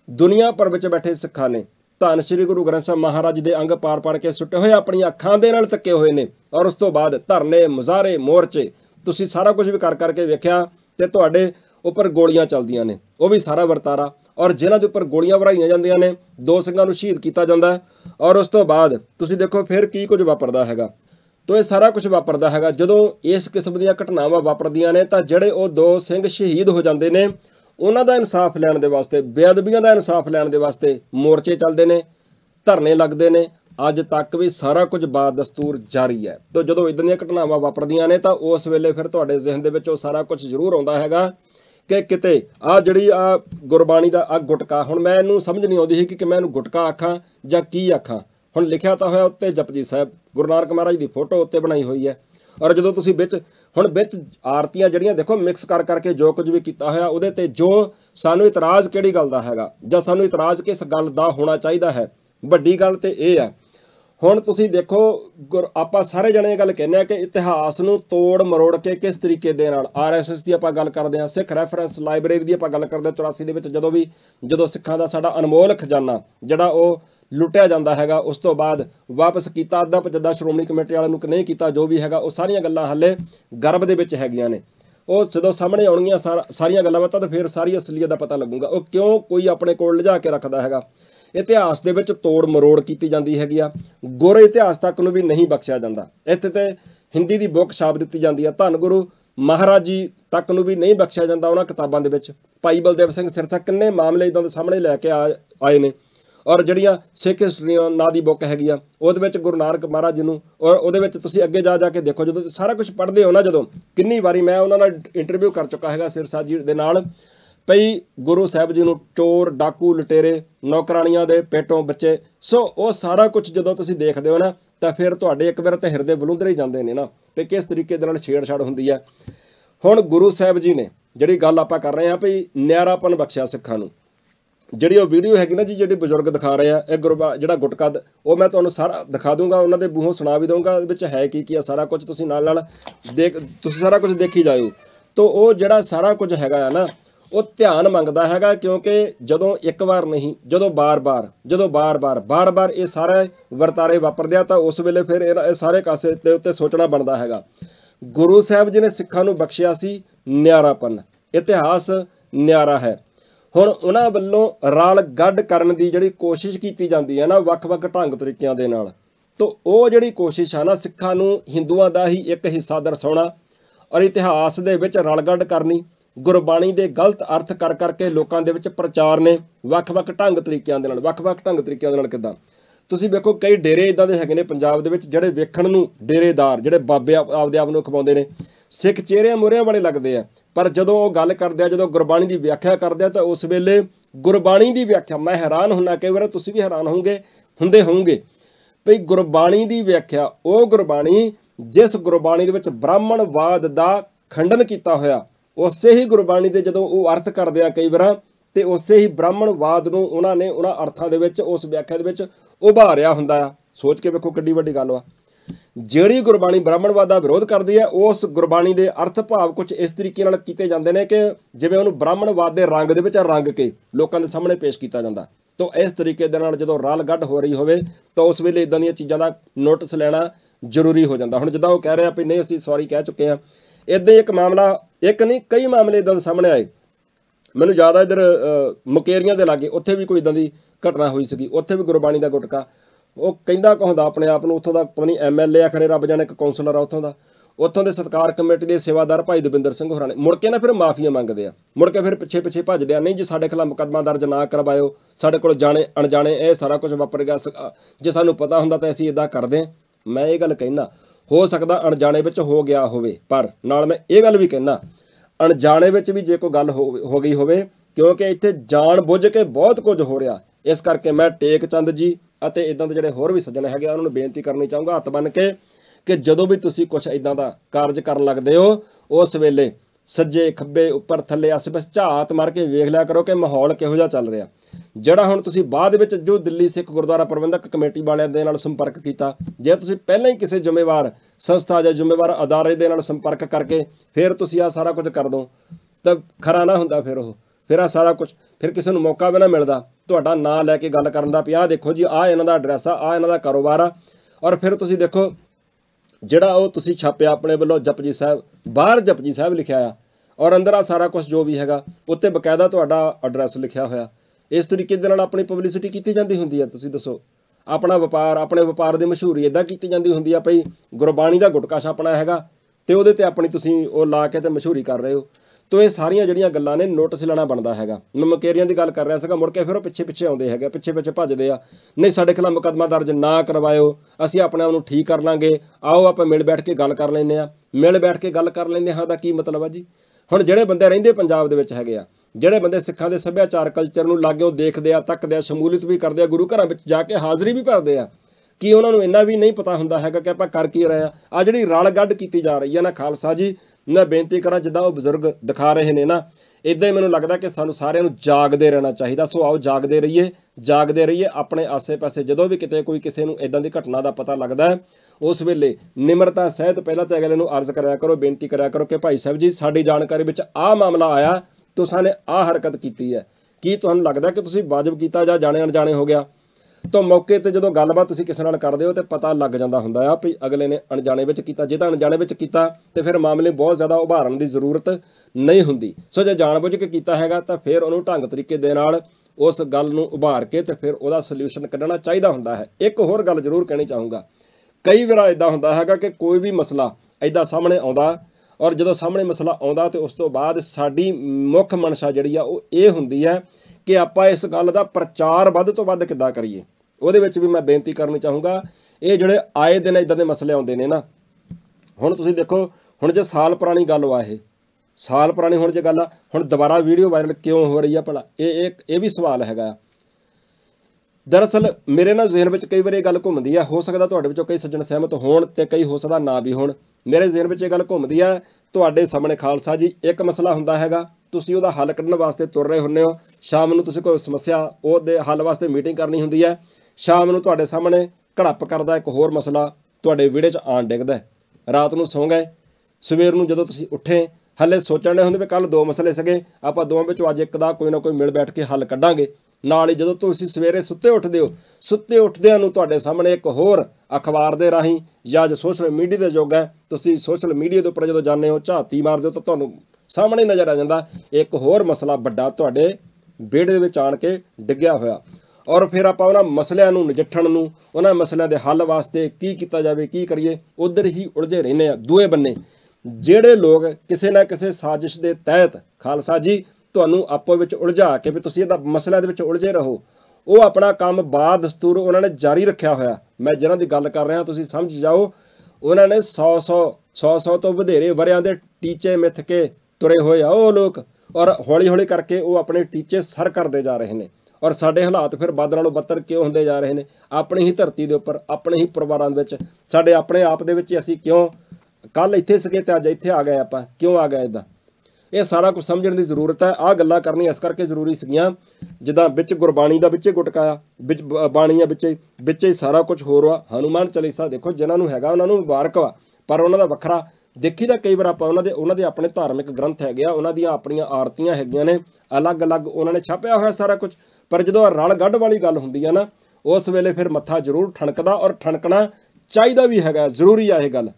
ਦੁਨੀਆ ਭਰ ਵਿੱਚ ਬੈਠੇ ਸਿੱਖਾਂ ਨੇ ਧੰਨ ਸ੍ਰੀ ਗੁਰੂ ਗ੍ਰੰਥ ਸਾਹਿਬ ਮਹਾਰਾਜ ਦੇ ਅੰਗ ਪਾਰ ਪਾੜ ਕੇ ਸੁੱਟੇ ਹੋਏ ਆਪਣੀਆਂ ਅੱਖਾਂ ਦੇ ਨਾਲ ਤੱਕੇ ਹੋਏ ਨੇ ਔਰ ਉਸ ਤੋਂ ਬਾਅਦ ਧਰਨੇ, ਮੁਜ਼ਾਹਰੇ, ਮੋਰਚੇ, ਤੁਸੀਂ ਸਾਰਾ ਕੁਝ ਵੀ ਕਰ ਕਰਕੇ ਵੇਖਿਆ ਤੇ ਤੁਹਾਡੇ ਉੱਪਰ ਗੋਲੀਆਂ ਚੱਲਦੀਆਂ ਨੇ, ਉਹ ਵੀ ਸਾਰਾ ਵਰਤਾਰਾ ਔਰ ਜਿਨ੍ਹਾਂ ਦੇ ਉੱਪਰ ਗੋਲੀਆਂ ਵਰਾਈਆਂ ਜਾਂਦੀਆਂ ਨੇ, ਦੋ ਸਿੰਘਾਂ ਨੂੰ ਸ਼ਹੀਦ ਕੀਤਾ ਜਾਂਦਾ ਔਰ ਉਸ ਤੋਂ ਬਾਅਦ ਤੁਸੀਂ ਦੇਖੋ ਫਿਰ ਕੀ ਕੁਝ ਵਾਪਰਦਾ ਹੈਗਾ। ਤੋ ਇਹ ਸਾਰਾ ਕੁਝ ਵਾਪਰਦਾ ਹੈਗਾ, ਜਦੋਂ ਇਸ ਕਿਸਮ ਦੀਆਂ ਘਟਨਾਵਾਂ ਵਾਪਰਦੀਆਂ ਨੇ ਤਾਂ ਜਿਹੜੇ ਉਹ ਦੋ ਸਿੰਘ ਸ਼ਹੀਦ ਹੋ ਜਾਂਦੇ ਨੇ ਉਹਨਾਂ ਦਾ ਇਨਸਾਫ ਲੈਣ ਦੇ ਵਾਸਤੇ, ਬੇਅਦਬੀਆਂ ਦਾ ਇਨਸਾਫ ਲੈਣ ਦੇ ਵਾਸਤੇ ਮੋਰਚੇ ਚੱਲਦੇ ਨੇ, ਧਰਨੇ ਲੱਗਦੇ ਨੇ। ਅੱਜ ਤੱਕ ਵੀ ਸਾਰਾ ਕੁਝ ਬਾਦ ਦਸਤੂਰ ਜਾਰੀ ਹੈ। ਤੋ ਜਦੋਂ ਇਦਾਂ ਦੀਆਂ ਘਟਨਾਵਾਂ ਵਾਪਰਦੀਆਂ ਨੇ, ਤਾਂ ਉਸ ਵੇਲੇ ਫਿਰ ਤੁਹਾਡੇ ਜ਼ਿਹਨ ਦੇ ਵਿੱਚ ਉਹ ਸਾਰਾ ਕੁਝ ਜ਼ਰੂਰ ਆਉਂਦਾ ਹੈਗਾ ਕਿ ਕਿਤੇ ਆ ਜਿਹੜੀ ਆ ਗੁਰਬਾਣੀ ਦਾ ਆ ਗੁਟਕਾ, ਹੁਣ ਮੈਂ ਇਹਨੂੰ ਸਮਝ ਨਹੀਂ ਆਉਂਦੀ ਸੀ ਕਿ ਮੈਂ ਇਹਨੂੰ ਗੁਟਕਾ ਆਖਾਂ ਜਾਂ ਕੀ ਆਖਾਂ। ਹੁਣ ਲਿਖਿਆ ਤਾਂ ਹੋਇਆ ਉੱਤੇ ਜਪਜੀ ਸਾਹਿਬ, ਗੁਰੂ ਨਾਨਕ ਮਹਾਰਾਜ ਦੀ ਫੋਟੋ ਉੱਤੇ ਬਣਾਈ ਹੋਈ ਹੈ। ਔਰ ਜਦੋਂ ਤੁਸੀਂ ਵਿੱਚ, ਹੁਣ ਵਿੱਚ ਆਰਤੀਆਂ ਜਿਹੜੀਆਂ, ਦੇਖੋ ਮਿਕਸ ਕਰ ਕਰਕੇ ਜੋ ਕੁਝ ਵੀ ਕੀਤਾ ਹੋਇਆ, ਉਹਦੇ ਤੇ ਜੋ ਸਾਨੂੰ ਇਤਰਾਜ਼ ਕਿਹੜੀ ਗੱਲ ਦਾ ਹੈਗਾ? ਜਾਂ ਸਾਨੂੰ ਇਤਰਾਜ਼ ਕਿਸ ਗੱਲ ਦਾ ਹੋਣਾ ਚਾਹੀਦਾ ਹੈ? ਵੱਡੀ ਗੱਲ ਤੇ ਇਹ ਹੈ, ਹੁਣ ਤੁਸੀਂ ਦੇਖੋ, ਗੁਰ- ਆਪਾਂ ਸਾਰੇ ਜਣੇ ਇਹ ਗੱਲ ਕਹਿੰਦੇ ਆ ਕਿ ਇਤਿਹਾਸ ਨੂੰ ਤੋੜ ਮਰੋੜ ਕੇ ਕਿਸ ਤਰੀਕੇ ਦੇ ਨਾਲ ਆਰਐਸਐਸ ਦੀ ਆਪਾਂ ਗੱਲ ਕਰਦੇ ਆ ਸਿੱਖ ਰੈਫਰੈਂਸ ਲਾਇਬ੍ਰੇਰੀ ਦੀ ਆਪਾਂ ਗੱਲ ਕਰਦੇ ਆ 84 ਦੇ ਵਿੱਚ ਜਦੋਂ ਵੀ, ਜਦੋਂ ਸਿੱਖਾਂ ਦਾ ਸਾਡਾ ਅਨਮੋਲ ਖਜ਼ਾਨਾ, ਜਿਹੜਾ ਉਹ ਲੁੱਟਿਆ ਜਾਂਦਾ ਹੈਗਾ। ਉਸ ਤੋਂ ਬਾਅਦ ਵਾਪਸ ਕੀਤਾ ਅੱਧਾ ਪਜੱਦਾ ਸ਼੍ਰੋਮਣੀ ਕਮੇਟੀ ਵਾਲਿਆਂ ਨੂੰ ਕਿ ਨਹੀਂ ਕੀਤਾ, ਜੋ ਵੀ ਹੈਗਾ, ਉਹ ਸਾਰੀਆਂ ਗੱਲਾਂ ਹੱਲੇ ਗਰਭ ਦੇ ਵਿੱਚ ਹੈਗੀਆਂ ਨੇ। ਉਹ ਜਦੋਂ ਸਾਹਮਣੇ ਆਉਣਗੀਆਂ ਸਾਰਾ- ਸਾਰੀਆਂ ਗੱਲਾਂ ਬਾਤਾਂ, ਤਾਂ ਫਿਰ ਸਾਰੀ ਅਸਲੀਅਤ ਦਾ ਪਤਾ ਲੱਗੂਗਾ। ਉਹ ਕਿਉਂ ਕੋਈ ਆਪਣੇ ਕੋਲ ਲਿਜਾ ਕੇ ਰੱਖਦਾ ਹੈਗਾ? ਇਤਿਹਾਸ ਦੇ ਵਿੱਚ ਤੋੜ ਮਰੋੜ ਕੀਤੀ ਜਾਂਦੀ ਹੈਗੀ ਆ। ਗੁਰ ਇਤਿਹਾਸ ਤੱਕ ਨੂੰ ਵੀ ਨਹੀਂ ਬਖਸ਼ਿਆ ਜਾਂਦਾ। ਇੱਥੇ ਤੇ ਹਿੰਦੀ ਦੀ ਬੁੱਕ ਛਾਪ ਦਿੱਤੀ ਜਾਂਦੀ ਆ। ਧੰਨ ਗੁਰੂ ਮਹਾਰਾਜ ਜੀ ਤੱਕ ਨੂੰ ਵੀ ਨਹੀਂ ਬਖਸ਼ਿਆ ਜਾਂਦਾ ਉਹਨਾਂ ਕਿਤਾਬਾਂ ਦੇ ਵਿੱਚ। ਭਾਈ ਬਲਦੇਵ ਸਿੰਘ ਸਿਰਸਾ ਕਿੰਨੇ ਮਾਮਲੇ ਇਦਾਂ ਦੇ ਸਾਹਮਣੇ ਲੈ ਕੇ ਆ- ਆਏ ਨੇ। ਔਰ ਜਿਹੜੀਆਂ ਸਿੱਖ ਹਿਸਟਰੀ ਨਾਂ ਦੀ ਬੁੱਕ ਹੈਗੀ ਆ ਉਹਦੇ ਵਿੱਚ ਗੁਰੂ ਨਾਨਕ ਮਹਾਰਾਜ ਜੀ ਨੂੰ, ਔਰ ਉਹਦੇ ਵਿੱਚ ਤੁਸੀਂ ਅੱਗੇ ਜਾ ਜਾ ਕੇ ਦੇਖੋ, ਜਦੋਂ ਸਾਰਾ ਕੁਝ ਪੜ੍ਹਦੇ ਹੋ ਨਾ ਜਦੋਂ, ਕਿੰਨੀ ਵਾਰੀ ਮੈਂ ਉਹਨਾਂ ਨਾਲ ਇੰਟਰਵਿਊ ਕਰ ਚੁੱਕਾ ਹੈਗਾ ਸਿਰਸਾ ਜੀ ਦੇ ਨਾਲ ਪਈ ਗੁਰੂ ਸਾਹਿਬ ਜੀ ਨੂੰ ਚੋਰ, ਡਾਕੂ, ਲਟੇਰੇ, ਨੌਕਰਾਣੀਆਂ ਦੇ ਪੇਟੋਂ ਬੱਚੇ, ਸੋ ਉਹ ਸਾਰਾ ਕੁਝ ਜਦੋਂ ਤੁਸੀਂ ਦੇਖਦੇ ਹੋ ਨਾ, ਤਾਂ ਫਿਰ ਤੁਹਾਡੇ ਇੱਕ ਵਾਰ ਤਾਂ ਹਿਰਦੇ ਬਲੁੰਦਰੇ ਹੀ ਜਾਂਦੇ ਨੇ ਨਾ, ਤੇ ਕਿਸ ਤਰੀਕੇ ਦੇ ਨਾਲ ਛੇੜਛਾੜ ਹੁੰਦੀ ਹੈ। ਹੁਣ ਗੁਰੂ ਸਾਹਿਬ ਜੀ ਨੇ, ਜਿਹੜੀ ਗੱਲ ਆਪਾਂ ਕਰ ਰਹੇ ਹਾਂ ਭਈ ਨਿਆਰਾਪਨ ਬਖਸ਼ਿਆ ਸਿੱਖਾਂ ਨੂੰ ਜਿਹੜੀ ਉਹ ਵੀਡੀਓ ਹੈਗੀ ਨਾ ਜੀ, ਜਿਹੜੀ ਬਜ਼ੁਰਗ ਦਿਖਾ ਰਹੇ ਆ, ਇਹ ਗੁਰਬਾ, ਜਿਹੜਾ ਗੁਟਕਾ ਉਹ ਮੈਂ ਤੁਹਾਨੂੰ ਸਾਰਾ ਦਿਖਾ ਦੂੰਗਾ, ਉਹਨਾਂ ਦੇ ਬੂਹੋਂ ਸੁਣਾ ਵੀ ਦਊਂਗਾ ਉਹਦੇ ਵਿੱਚ ਹੈ ਕੀ ਕੀ ਆ, ਸਾਰਾ ਕੁਝ ਤੁਸੀਂ ਨਾਲ ਨਾਲ ਦੇਖ, ਤੁਸੀਂ ਸਾਰਾ ਕੁਝ ਦੇਖੀ ਜਾਇਓ। ਤੋਂ ਉਹ ਜਿਹੜਾ ਸਾਰਾ ਕੁਝ ਹੈਗਾ ਆ ਨਾ, ਉਹ ਧਿਆਨ ਮੰਗਦਾ ਹੈਗਾ, ਕਿਉਂਕਿ ਜਦੋਂ ਇੱਕ ਵਾਰ ਨਹੀਂ, ਜਦੋਂ ਬਾਰ-ਬਾਰ ਜਦੋਂ ਬਾਰ-ਬਾਰ ਬਾਰ-ਬਾਰ ਇਹ ਸਾਰੇ ਵਰਤਾਰੇ ਵਾਪਰਦੇ ਆ, ਤਾਂ ਉਸ ਵੇਲੇ ਫਿਰ ਇਹ ਇਹ ਸਾਰੇ ਕਾਸੇ ਦੇ ਉੱਤੇ ਸੋਚਣਾ ਬਣਦਾ ਹੈਗਾ। ਗੁਰੂ ਸਾਹਿਬ ਜੀ ਨੇ ਸਿੱਖਾਂ ਨੂੰ ਬਖਸ਼ਿਆ ਸੀ, ਨਿਆਰਾਪਨ, ਇਤਿਹਾਸ ਨਿਆਰਾ ਹੈ। ਹੁਣ ਉਹਨਾਂ ਵੱਲੋਂ ਰਲ ਗੱਡ ਕਰਨ ਦੀ ਜਿਹੜੀ ਕੋਸ਼ਿਸ਼ ਕੀਤੀ ਜਾਂਦੀ ਹੈ ਨਾ, ਵੱਖ-ਵੱਖ ਢੰਗ ਤਰੀਕਿਆਂ ਦੇ ਨਾਲ, ਤੋਂ ਉਹ ਜਿਹੜੀ ਕੋਸ਼ਿਸ਼ ਆ ਨਾ, ਸਿੱਖਾਂ ਨੂੰ ਹਿੰਦੂਆਂ ਦਾ ਹੀ ਇੱਕ ਹਿੱਸਾ ਦਰਸਾਉਣਾ ਔਰ ਇਤਿਹਾਸ ਦੇ ਵਿੱਚ ਰਲ ਗੱਡ ਕਰਨੀ, ਗੁਰਬਾਣੀ ਦੇ ਗਲਤ ਅਰਥ ਕਰ ਕਰਕੇ ਲੋਕਾਂ ਦੇ ਵਿੱਚ ਪ੍ਰਚਾਰ ਨੇ, ਵੱਖ-ਵੱਖ ਢੰਗ ਤਰੀਕਿਆਂ ਦੇ ਨਾਲ, ਵੱਖ-ਵੱਖ ਢੰਗ ਤਰੀਕਿਆਂ ਦੇ ਨਾਲ ਕਿਦਾਂ? ਤੁਸੀਂ ਵੇਖੋ ਕਈ ਡੇਰੇ ਇਦਾਂ ਦੇ ਹੈਗੇ ਨੇ ਪੰਜਾਬ ਦੇ ਵਿੱਚ ਜਿਹੜੇ ਵੇਖਣ ਨੂੰ ਡੇਰੇਦਾਰ, ਜਿਹੜੇ ਬਾਬੇ ਆਪਦੇ ਆਪ ਨੂੰ ਖਵਾਉਂਦੇ ਨੇ। ਸਿੱਖ ਚਿਹਰਿਆਂ ਮੋਹਰਿਆਂ ਵਾਲੇ ਲੱਗਦੇ ਆ। ਪਰ ਜਦੋਂ ਉਹ ਗੱਲ ਕਰਦੇ ਆ, ਜਦੋਂ ਗੁਰਬਾਣੀ ਦੀ ਵਿਆਖਿਆ ਕਰਦੇ ਆ, ਤਾਂ ਉਸ ਵੇਲੇ ਗੁਰਬਾਣੀ ਦੀ ਵਿਆਖਿਆ, ਮੈਂ ਹੈਰਾਨ ਹੁੰਨਾ, ਕਈ ਵਾਰ ਤੁਸੀਂ ਵੀ ਹੈਰਾਨ ਹੋਵੋਗੇ, ਹੁੰਦੇ ਹੋਵੋਗੇ ਭਈ ਗੁਰਬਾਣੀ ਦੀ ਵਿਆਖਿਆ, ਉਹ ਗੁਰਬਾਣੀ ਜਿਸ ਗੁਰਬਾਣੀ ਦੇ ਵਿੱਚ ਬ੍ਰਾਹਮਣਵਾਦ ਦਾ ਖੰਡਨ ਕੀਤਾ ਹੋਇਆ, ਉਸੇ ਹੀ ਗੁਰਬਾਣੀ ਦੇ ਜਦੋਂ ਉਹ ਅਰਥ ਕਰਦੇ ਆ ਕਈ ਵਾਰ, ਤੇ ਉਸੇ ਹੀ ਬ੍ਰਾਹਮਣਵਾਦ ਨੂੰ ਉਹਨਾਂ ਨੇ ਉਹਨਾਂ ਅਰਥਾਂ ਦੇ ਵਿੱਚ, ਉਸ ਵਿਆਖਿਆ ਦੇ ਵਿੱਚ ਉਭਾਰਿਆ ਹੁੰਦਾ ਆ। ਸੋਚ ਕੇ ਵੇਖੋ ਕਿੱਡੀ ਵੱਡੀ ਗੱਲ ਵਾ ਜਿਹੜੀ ਗੁਰਬਾਣੀ ਬ੍ਰਾਹਮਣਵਾਦ ਦਾ ਵਿਰੋਧ ਕਰਦੀ ਹੈ, ਉਸ ਗੁਰਬਾਣੀ ਦੇ ਅਰਥ ਭਾਵ ਕੁਝ ਇਸ ਤਰੀਕੇ ਨਾਲ ਕੀਤੇ ਜਾਂਦੇ ਨੇ ਕਿ ਜਿਵੇਂ ਉਹਨੂੰ ਬ੍ਰਾਹਮਣਵਾਦ ਦੇ ਰੰਗ ਦੇ ਵਿੱਚ ਰੰਗ ਕੇ ਲੋਕਾਂ ਦੇ ਸਾਹਮਣੇ ਪੇਸ਼ ਕੀਤਾ ਜਾਂਦਾ। ਤਾਂ ਇਸ ਤਰੀਕੇ ਦੇ ਨਾਲ ਜਦੋਂ ਰਲ ਗੱਡ ਹੋ ਰਹੀ ਹੋਵੇ, ਤਾਂ ਉਸ ਵੇਲੇ ਇਦਾਂ ਦੀਆਂ ਚੀਜ਼ਾਂ ਦਾ ਨੋਟਿਸ ਲੈਣਾ ਜ਼ਰੂਰੀ ਹੋ ਜਾਂਦਾ। ਹੁਣ ਜਿੱਦਾਂ ਉਹ ਕਹਿ ਰਿਹਾ ਵੀ ਨਹੀਂ, ਅਸੀਂ ਸੌਰੀ ਕਹਿ ਚੁੱਕੇ ਆ ਇਦਾਂ ਇੱਕ ਮਾਮਲਾ, ਇੱਕ ਨਹੀਂ, ਕਈ ਮਾਮਲੇ ਇਦਾਂ ਦੇ ਸਾਹਮਣੇ ਆਏ। ਮੈਨੂੰ ਜ਼ਿਆਦਾ ਇਧਰ ਮੁਕੇਰੀਆਂ ਦੇ ਲਾਗੇ, ਉੱਥੇ ਵੀ ਕੋਈ ਇਦਾਂ ਦੀ ਘਟਨਾ ਹੋਈ ਸੀਗੀ। ਉੱਥੇ ਵੀ ਗੁਰਬਾਣੀ ਦਾ ਗੁਟਕਾ ਉਹ ਕਹਿੰਦਾ ਕਹੁੰਦਾ ਆਪਣੇ ਆਪ ਨੂੰ, ਉੱਥੋਂ ਦਾ ਪਤਾ ਨਹੀਂ ਐਮਐਲਏ ਆ ਖਰੇ, ਰੱਬ ਜਾਣੇ ਇੱਕ ਕਾਉਂਸਲਰ ਆ ਉੱਥੋਂ ਦਾ। ਉੱਥੋਂ ਦੇ ਸਤਕਾਰ ਕਮੇਟੀ ਦੇ ਸੇਵਾਦਾਰ ਭਾਈ ਦਵਿੰਦਰ ਸਿੰਘ ਹੋਰਾਂ ਨੇ। ਮੁੜ ਕੇ ਨਾ ਫਿਰ ਮਾਫੀਆਂ ਮੰਗਦੇ ਆ। ਮੁੜ ਕੇ ਫਿਰ ਪਿੱਛੇ ਪਿੱਛੇ ਭੱਜਦੇ ਆ। ਨਹੀਂ ਜੀ, ਸਾਡੇ ਖਿਲਾਫ ਮੁਕੱਦਮਾ ਦਰਜ ਨਾ ਕਰਵਾਇਓ। ਸਾਡੇ ਕੋਲ ਜਾਣੇ, ਅਣਜਾਣੇ, ਇਹ ਸਾਰਾ ਕੁਝ ਵਾਪਰ ਗਿਆ। ਜੇ ਸਾਨੂੰ ਪਤਾ ਹੁੰਦਾ ਤਾਂ ਅਸੀਂ ਇਦਾਂ ਕਰਦੇ ਮੈਂ ਇਹ ਗੱਲ ਕਹਿਣਾ ਹੋ ਸਕਦਾ ਅਣਜਾਣੇ ਵਿੱਚ ਹੋ ਗਿਆ ਹੋਵੇ, ਪਰ ਨਾਲ ਮੈਂ ਇਹ ਗੱਲ ਵੀ ਕਹਿਣਾ ਅਣਜਾਣੇ ਵਿੱਚ ਵੀ ਜੇ ਕੋਈ ਗੱਲ ਹੋ ਹੋ ਗਈ ਹੋਵੇ, ਕਿਉਂਕਿ ਇੱਥੇ ਜਾਣ ਬੁੱਝ ਕੇ ਬਹੁਤ ਕੁਝ ਹੋ ਰਿਹਾ। ਇਸ ਕਰਕੇ ਮੈਂ ਟੇਕ ਚੰਦ ਜੀ ਅਤੇ ਇਦਾਂ ਦੇ ਜਿਹੜੇ ਹੋਰ ਵੀ ਸੱਜਣ ਹੈਗੇ ਆ, ਉਹਨਾਂ ਨੂੰ ਬੇਨਤੀ ਕਰਨੀ ਚਾਹੂੰਗਾ, ਹੱਥ ਬੰਨ ਕੇ, ਕਿ ਜਦੋਂ ਵੀ ਤੁਸੀਂ ਕੁਝ ਇਦਾਂ ਦਾ ਕਾਰਜ ਕਰਨ ਲੱਗਦੇ ਹੋ, ਉਸ ਵੇਲੇ ਸੱਜੇ ਖੱਬੇ ਉੱਪਰ ਥੱਲੇ ਆਸ-ਪਾਸ ਝਾਤ ਮਾਰ ਕੇ ਵੇਖ ਲਿਆ ਕਰੋ ਕਿ ਮਾਹੌਲ ਕਿਹੋ ਜਿਹਾ ਚੱਲ ਰਿਹਾ। ਜਿਹੜਾ ਹੁਣ ਤੁਸੀਂ ਬਾਅਦ ਵਿੱਚ ਜੋ ਦਿੱਲੀ ਸਿੱਖ ਗੁਰਦੁਆਰਾ ਪ੍ਰਬੰਧਕ ਕਮੇਟੀ ਵਾਲਿਆਂ ਦੇ ਨਾਲ ਸੰਪਰਕ ਕੀਤਾ, ਜੇ ਤੁਸੀਂ ਪਹਿਲਾਂ ਹੀ ਕਿਸੇ ਜ਼ਿੰਮੇਵਾਰ ਸੰਸਥਾ ਜਾਂ ਜ਼ਿੰਮੇਵਾਰ ਅਦਾਰੇ ਦੇ ਨਾਲ ਸੰਪਰਕ ਕਰਕੇ ਫਿਰ ਤੁਸੀਂ ਆ ਸਾਰਾ ਕੁਝ ਕਰ ਦੋ, ਤਾਂ ਖਰਾ ਨਾ ਹੁੰਦਾ ਫਿਰ ਉਹ। ਫਿਰ ਆ ਸਾਰਾ ਕੁਝ, ਫਿਰ ਕਿਸੇ ਨੂੰ ਮੌਕਾ ਵੀ ਨਾ ਮਿਲਦਾ। ਤੁਹਾਡਾ ਨਾਂ ਲੈ ਕੇ ਗੱਲ ਕਰਨ ਦਾ ਪਿਆ ਆਹ ਦੇਖੋ ਜੀ ਆ ਇਹਨਾਂ ਦਾ ਐਡਰੈਸ ਆ ਆ ਇਹਨਾਂ ਦਾ ਕਾਰੋਬਾਰ ਆ। ਔਰ ਫਿਰ ਤੁਸੀਂ ਦੇਖੋ, ਜਿਹੜਾ ਉਹ ਤੁਸੀਂ ਛਾਪਿਆ ਆਪਣੇ ਵੱਲੋਂ ਜਪਜੀ ਸਾਹਿਬ, ਬਾਹਰ ਜਪਜੀ ਸਾਹਿਬ ਲਿਖਿਆ ਆ। ਔਰ ਅੰਦਰ ਆ ਸਾਰਾ ਕੁਝ ਜੋ ਵੀ ਹੈਗਾ, ਉੱਤੇ ਬਕਾਇਦਾ ਤੁਹਾਡਾ ਐਡਰੈਸ ਲਿਖਿਆ ਹੋਇਆ। ਇਸ ਤਰੀਕੇ ਦੇ ਨਾਲ ਆਪਣੀ ਪਬਲਿਸਿਟੀ ਕੀਤੀ ਜਾਂਦੀ ਹੁੰਦੀ ਹੈ ਤੁਸੀਂ ਦੱਸੋ। ਆਪਣਾ ਵਪਾਰ, ਆਪਣੇ ਵਪਾਰ ਦੀ ਮਸ਼ਹੂਰੀ ਇਦਾਂ ਕੀਤੀ ਜਾਂਦੀ ਹੁੰਦੀ ਆ, ਭਈ ਗੁਰਬਾਣੀ ਦਾ ਗੁਟਕਾ ਛਾਪਣਾ ਹੈਗਾ, ਤੇ ਉਹਦੇ ਤੇ ਆਪਣੀ ਤੁਸੀਂ ਉਹ ਲਾ ਕੇ ਤੇ ਮਸ਼ਹੂਰੀ ਕਰ ਰਹੇ ਹੋ। ਤੋ ਇਹ ਸਾਰੀਆਂ ਜਿਹੜੀਆਂ ਗੱਲਾਂ ਨੇ ਨੋਟਿਸ ਲੈਣਾ ਬਣਦਾ ਹੈਗਾ। ਮੈਂ ਮਕੇਰੀਆਂ ਦੀ ਗੱਲ ਕਰ ਰਿਹਾ ਸੀਗਾ, ਮੁੜ ਕੇ ਫਿਰ ਉਹ ਪਿੱਛੇ ਪਿੱਛੇ ਆਉਂਦੇ ਹੈਗੇ, ਪਿੱਛੇ ਪਿੱਛੇ ਭੱਜਦੇ ਆ। ਨਹੀਂ, ਸਾਡੇ ਖਿਲਾਫ ਮੁਕੱਦਮਾ ਦਰਜ ਨਾ ਕਰਵਾਇਓ, ਅਸੀਂ ਆਪਣੇ ਆਪ ਨੂੰ ਠੀਕ ਕਰ ਲਾਂਗੇ। ਆਓ, ਆਪਾਂ ਮਿਲ ਬੈਠ ਕੇ ਗੱਲ ਕਰ ਲੈਂਦੇ ਆ ਮਿਲ ਬੈਠ ਕੇ ਗੱਲ ਕਰ ਲੈਂਦੇ ਹਾਂ, ਦਾ ਕੀ ਮਤਲਬ ਆ ਜੀ? ਹੁਣ ਜਿਹੜੇ ਬੰਦੇ ਰਹਿੰਦੇ ਪੰਜਾਬ ਦੇ ਵਿੱਚ ਹੈਗੇ ਆ, ਜਿਹੜੇ ਬੰਦੇ ਸਿੱਖਾਂ ਦੇ ਸੱਭਿਆਚਾਰ ਕਲਚਰ ਨੂੰ ਲਾਗਿਓ ਦੇਖਦੇ ਆ, ਤੱਕਦੇ ਆ, ਸ਼ਮੂਲੀਅਤ ਵੀ ਕਰਦੇ ਆ, ਗੁਰੂ ਘਰਾਂ ਵਿੱਚ ਜਾ ਕੇ ਹਾਜ਼ਰੀ ਵੀ ਭਰਦੇ ਆ, ਕੀ ਉਹਨਾਂ ਨੂੰ ਇੰਨਾ ਵੀ ਨਹੀਂ ਪਤਾ ਹੁੰਦਾ ਹੈਗਾ ਕਿ ਆਪਾਂ ਕਰ ਕੀ ਰਹੇ ਆ? ਆ ਜਿਹੜੀ ਰਲ ਗੱਡ ਕੀਤੀ ਜਾ ਰਹੀ ਹੈ ਨਾ ਖਾਲਸਾ ਜੀ ਮੈਂ ਬੇਨਤੀ ਕਰਾਂ, ਜਿੱਦਾਂ ਉਹ ਬਜ਼ੁਰਗ ਦਿਖਾ ਰਹੇ ਨੇ ਨਾ ਇਦਾਂ ਹੀ ਮੈਨੂੰ ਲੱਗਦਾ ਕਿ ਸਾਨੂੰ ਸਾਰਿਆਂ ਨੂੰ ਜਾਗਦੇ ਰਹਿਣਾ ਚਾਹੀਦਾ। ਸੋ ਆਓ ਜਾਗਦੇ ਰਹੀਏ ਜਾਗਦੇ ਰਹੀਏ ਆਪਣੇ ਆਸੇ-ਪਾਸੇ। ਜਦੋਂ ਵੀ ਕਿਤੇ ਕੋਈ ਕਿਸੇ ਨੂੰ ਇਦਾਂ ਦੀ ਘਟਨਾ ਦਾ ਪਤਾ ਲੱਗਦਾ ਹੈ, ਉਸ ਵੇਲੇ ਨਿਮਰਤਾ ਸਹਿਤ ਪਹਿਲਾਂ ਤਾਂ ਅਗਲੇ ਨੂੰ ਅਰਜ਼ ਕਰਿਆ ਕਰੋ, ਬੇਨਤੀ ਕਰਿਆ ਕਰੋ ਕਿ ਭਾਈ ਸਾਹਿਬ ਜੀ, ਸਾਡੀ ਜਾਣਕਾਰੀ ਵਿੱਚ ਆਹ ਮਾਮਲਾ ਆਇਆ, ਤੁਸੀਂ ਨੇ ਆਹ ਹਰਕਤ ਕੀਤੀ ਹੈ। ਕੀ ਤੁਹਾਨੂੰ ਲੱਗਦਾ ਕਿ ਤੁਸੀਂ ਵਾਜਬ ਕੀਤਾ ਜਾਂ ਜਾਣੇ ਅਣਜਾਣੇ ਹੋ ਗਿਆ? ਤੋਂ ਮੌਕੇ ਤੇ ਜਦੋਂ ਗੱਲਬਾਤ ਤੁਸੀਂ ਕਿਸੇ ਨਾਲ ਕਰਦੇ ਹੋ ਤੇ ਪਤਾ ਲੱਗ ਜਾਂਦਾ ਹੁੰਦਾ ਆ ਵੀ ਅਗਲੇ ਨੇ ਅਣਜਾਣੇ ਵਿੱਚ ਕੀਤਾ। ਜੇ ਤਾਂ ਅਣਜਾਣੇ ਵਿੱਚ ਕੀਤਾ, ਤੇ ਫਿਰ ਮਾਮਲੇ ਬਹੁਤ ਜ਼ਿਆਦਾ ਉਭਾਰਨ ਦੀ ਜ਼ਰੂਰਤ ਨਹੀਂ ਹੁੰਦੀ। ਸੋ ਜੇ ਜਾਣਬੁੱਝ ਕੇ ਕੀਤਾ ਹੈਗਾ, ਤਾਂ ਫਿਰ ਉਹਨੂੰ ਢੰਗ ਤਰੀਕੇ ਦੇ ਨਾਲ ਉਸ ਗੱਲ ਨੂੰ ਉਭਾਰ ਕੇ ਤੇ ਫਿਰ ਉਹਦਾ ਸੋਲੂਸ਼ਨ ਕੱਢਣਾ ਚਾਹੀਦਾ ਹੁੰਦਾ ਹੈ। ਇੱਕ ਹੋਰ ਗੱਲ ਜ਼ਰੂਰ ਕਹਿਣੀ ਚਾਹੂੰਗਾ। ਕਈ ਵਾਰ ਇਦਾਂ ਹੁੰਦਾ ਹੈਗਾ ਕਿ ਕੋਈ ਵੀ ਮਸਲਾ ਐਦਾਂ ਸਾਹਮਣੇ ਆਉਂਦਾ ਔਰ ਜਦੋਂ ਸਾਹਮਣੇ ਮਸਲਾ ਆਉਂਦਾ ਤੇ ਉਸ ਤੋਂ ਬਾਅਦ ਸਾਡੀ ਮੁੱਖ ਮਨਸ਼ਾ ਜਿਹੜੀ ਆ ਉਹ ਇਹ ਹੁੰਦੀ ਹੈ ਕਿ ਆਪਾਂ ਇਸ ਗੱਲ ਦਾ ਪ੍ਰਚਾਰ ਵੱਧ ਤੋਂ ਵੱਧ ਕਿੱਦਾਂ ਕਰੀਏ। ਉਹਦੇ ਵਿੱਚ ਵੀ ਮੈਂ ਬੇਨਤੀ ਕਰਨੀ ਚਾਹੂੰਗਾ, ਇਹ ਜਿਹੜੇ ਆਏ ਦਿਨ ਇਦਾਂ ਦੇ ਮਸਲੇ ਆਉਂਦੇ ਨੇ ਨਾ, ਹੁਣ ਤੁਸੀਂ ਦੇਖੋ, ਹੁਣ ਜੇ ਸਾਲ ਪੁਰਾਣੀ ਗੱਲ ਵਾ ਇਹ, ਸਾਲ ਪੁਰਾਣੀ ਹੁਣ ਜੇ ਗੱਲ ਆ, ਹੁਣ ਦੁਬਾਰਾ ਵੀਡੀਓ ਵਾਇਰਲ ਕਿਉਂ ਹੋ ਰਹੀ ਆ ਭਲਾ? ਇਹ ਇੱਕ ਇਹ ਵੀ ਸਵਾਲ ਹੈਗਾ। ਦਰਅਸਲ ਮੇਰੇ ਨਾਲ ਜ਼ਿਹਨ ਵਿੱਚ ਕਈ ਵਾਰ ਇਹ ਗੱਲ ਘੁੰਮਦੀ ਆ, ਹੋ ਸਕਦਾ ਤੁਹਾਡੇ ਵਿੱਚੋਂ ਕਈ ਸੱਜਣ ਸਹਿਮਤ ਹੋਣ ਤੇ ਕਈ ਹੋ ਸਕਦਾ ਨਾ ਵੀ ਹੋਣ। ਮੇਰੇ ਜ਼ਿਹਨ ਵਿੱਚ ਇਹ ਗੱਲ ਘੁੰਮਦੀ ਆ, ਤੁਹਾਡੇ ਸਾਹਮਣੇ ਖਾਲਸਾ ਜੀ, ਇੱਕ ਮਸਲਾ ਹੁੰਦਾ ਹੈਗਾ, ਤੁਸੀਂ ਉਹਦਾ ਹੱਲ ਕੱਢਣ ਵਾਸਤੇ ਤੁਰ ਰਹੇ ਹੁੰਨੇ ਹੋ। ਸ਼ਾਮ ਨੂੰ ਤੁਸੀਂ ਕੋਈ ਸਮੱਸਿਆ, ਉਹਦੇ ਹੱਲ ਵਾਸਤੇ ਮੀਟਿੰਗ ਕਰਨੀ ਹੁੰਦੀ ਹੈ ਸ਼ਾਮ ਨੂੰ ਤੁਹਾਡੇ ਸਾਹਮਣੇ ਘੜੱਪ ਕਰਦਾ ਇੱਕ ਹੋਰ ਮਸਲਾ, ਤੁਹਾਡੇ ਵਿੜੇ 'ਚ ਆਣ ਡਿੱਗਦਾ ਰਾਤ ਨੂੰ ਸੌਂ ਗਏ। ਸਵੇਰ ਨੂੰ ਜਦੋਂ ਤੁਸੀਂ ਉੱਠੇ, ਹੱਲੇ ਸੋਚਣ ਦੇ ਹੁੰਦੇ ਵੀ ਕੱਲ ਦੋ ਮਸਲੇ ਸੀਗੇ, ਆਪਾਂ ਦੋਵਾਂ ਵਿੱਚੋਂ ਅੱਜ ਇੱਕ ਦਾ ਕੋਈ ਨਾ ਕੋਈ ਮਿਲ ਬੈਠ ਕੇ ਹੱਲ ਕੱਢਾਂਗੇ। ਨਾਲ ਹੀ ਜਦੋਂ ਤੁਸੀਂ ਸਵੇਰੇ ਸੁੱਤੇ ਉੱਠਦੇ ਹੋ, ਸੁੱਤੇ ਉੱਠਦਿਆਂ ਨੂੰ ਤੁਹਾਡੇ ਸਾਹਮਣੇ ਇੱਕ ਹੋਰ ਅਖਬਾਰ ਦੇ ਰਾਹੀਂ ਜਾਂ ਜੋ ਸੋਸ਼ਲ ਮੀਡੀਆ ਦੇ ਯੁੱਗ ਹੈ, ਤੁਸੀਂ ਸੋਸ਼ਲ ਮੀਡੀਆ ਦੇ ਉੱਪਰ ਜਦੋਂ ਜਾਂਦੇ ਹੋ, ਝਾਤੀ ਮਾਰਦੇ ਹੋ ਤਾਂ ਤੁਹਾਨੂੰ ਸਾਹਮਣੇ ਨਜ਼ਰ ਆ ਜਾਂਦਾ, ਇੱਕ ਹੋਰ ਮਸਲਾ ਵੱਡਾ ਤੁਹਾਡੇ ਵਿਹੜੇ ਦੇ ਵਿੱਚ ਆਣ ਕੇ ਡਿੱਗਿਆ ਹੋਇਆ। ਔਰ ਫਿਰ ਆਪਾਂ ਉਹਨਾਂ ਮਸਲਿਆਂ ਨੂੰ ਨਜਿੱਠਣ ਨੂੰ, ਉਹਨਾਂ ਮਸਲਿਆਂ ਦੇ ਹੱਲ ਵਾਸਤੇ ਕੀ ਕੀਤਾ ਜਾਵੇ, ਕੀ ਕਰੀਏ, ਉਧਰ ਹੀ ਉਲਝੇ ਰਹਿੰਦੇ ਆ, ਦੂਏ ਬੰਨੇ। ਜਿਹੜੇ ਲੋਕ ਕਿਸੇ ਨਾ ਕਿਸੇ ਸਾਜ਼ਿਸ਼ ਦੇ ਤਹਿਤ, ਖਾਲਸਾ ਜੀ ਤੁਹਾਨੂੰ ਆਪੋ ਵਿੱਚ ਉਲਝਾ ਕੇ ਵੀ ਤੁਸੀਂ ਇਹਨਾਂ ਮਸਲਿਆਂ ਦੇ ਵਿੱਚ ਉਲਝੇ ਰਹੋ। ਉਹ ਆਪਣਾ ਕੰਮ ਬਾਦ ਦਸਤੂਰ ਉਹਨਾਂ ਨੇ ਜਾਰੀ ਰੱਖਿਆ ਹੋਇਆ। ਮੈਂ ਜਿਹਨਾਂ ਦੀ ਗੱਲ ਕਰ ਰਿਹਾ, ਤੁਸੀਂ ਸਮਝ ਜਾਓ। ਉਹਨਾਂ ਨੇ 100 100 100-100 ਤੋਂ ਵਧੇਰੇ ਵਰਿਆਂ ਦੇ ਟੀਚੇ ਮਿੱਥ ਕੇ ਤੁਰੇ ਹੋਏ ਆ ਉਹ ਲੋਕ। ਔਰ ਹੌਲੀ-ਹੌਲੀ ਕਰਕੇ ਉਹ ਆਪਣੇ ਟੀਚੇ ਸਰ ਕਰਦੇ ਜਾ ਰਹੇ ਨੇ। ਔਰ ਸਾਡੇ ਹਾਲਾਤ ਫਿਰ ਵੱਧ ਨਾਲੋਂ ਬੱਤਰ ਕਿਉਂ ਹੁੰਦੇ ਜਾ ਰਹੇ ਨੇ? ਆਪਣੀ ਹੀ ਧਰਤੀ ਦੇ ਉੱਪਰ, ਆਪਣੇ ਹੀ ਪਰਿਵਾਰਾਂ ਦੇ ਵਿੱਚ, ਸਾਡੇ ਆਪਣੇ ਆਪ ਦੇ ਵਿੱਚ ਅਸੀਂ ਕਿਉਂ ਕੱਲ ਇੱਥੇ ਸੀਗੇ ਤੇ ਅੱਜ ਇੱਥੇ ਆ ਗਏ ਆਪਾਂ? ਕਿਉਂ ਆ ਗਏ ਇਦਾਂ ਇਹ ਸਾਰਾ ਕੁਝ ਸਮਝਣ ਦੀ ਜ਼ਰੂਰਤ ਹੈ। ਆਹ ਗੱਲਾਂ ਕਰਨੀਆਂ ਇਸ ਕਰਕੇ ਜ਼ਰੂਰੀ ਸੀਗੀਆਂ, ਜਿੱਦਾਂ ਵਿੱਚ ਗੁਰਬਾਣੀ ਦਾ ਵਿੱਚੇ ਗੁਟਕਾਇਆ ਵਿੱਚ ਬ- ਬਾਣੀਆਂ ਵਿੱਚੇ ਵਿੱਚੇ ਹੀ ਸਾਰਾ ਕੁਝ ਹੋਰ ਰਿਹਾ ਹਨੂਮਾਨ ਚਾਲੀਸਾ ਦੇਖੋ, ਜਿਨ੍ਹਾਂ ਨੂੰ ਹੈਗਾ, ਉਹਨਾਂ ਨੂੰ ਮੁਬਾਰਕ ਵਾ। ਪਰ ਉਹਨਾਂ ਦਾ ਵੱਖਰਾ, ਦੇਖੀ ਤਾਂ ਕਈ ਵਾਰ ਆਪਾਂ ਉਹਨਾਂ ਦੇ ਉਹਨਾਂ ਦੇ ਆਪਣੇ ਧਾਰਮਿਕ ਗ੍ਰੰਥ ਹੈਗੇ ਆ, ਉਹਨਾਂ ਦੀਆਂ ਆਪਣੀਆਂ ਆਰਤੀਆਂ ਹੈਗੀਆਂ ਨੇ, ਅਲੱਗ-ਅਲੱਗ ਉਹਨਾਂ ਨੇ ਛਾਪਿਆ ਹੋਇਆ ਸਾਰਾ ਕੁਝ ਪਰ ਜਦੋਂ ਰਲ ਗੱਡ ਵਾਲੀ ਗੱਲ ਹੁੰਦੀ ਆ ਨਾ, ਉਸ ਵੇਲੇ ਫਿਰ ਮੱਥਾ ਜ਼ਰੂਰ ਠਣਕਦਾ ਔਰ ਠਣਕਣਾ ਚਾਹੀਦਾ ਵੀ ਹੈਗਾ, ਜ਼ਰੂਰੀ ਆ ਇਹ ਗੱਲ।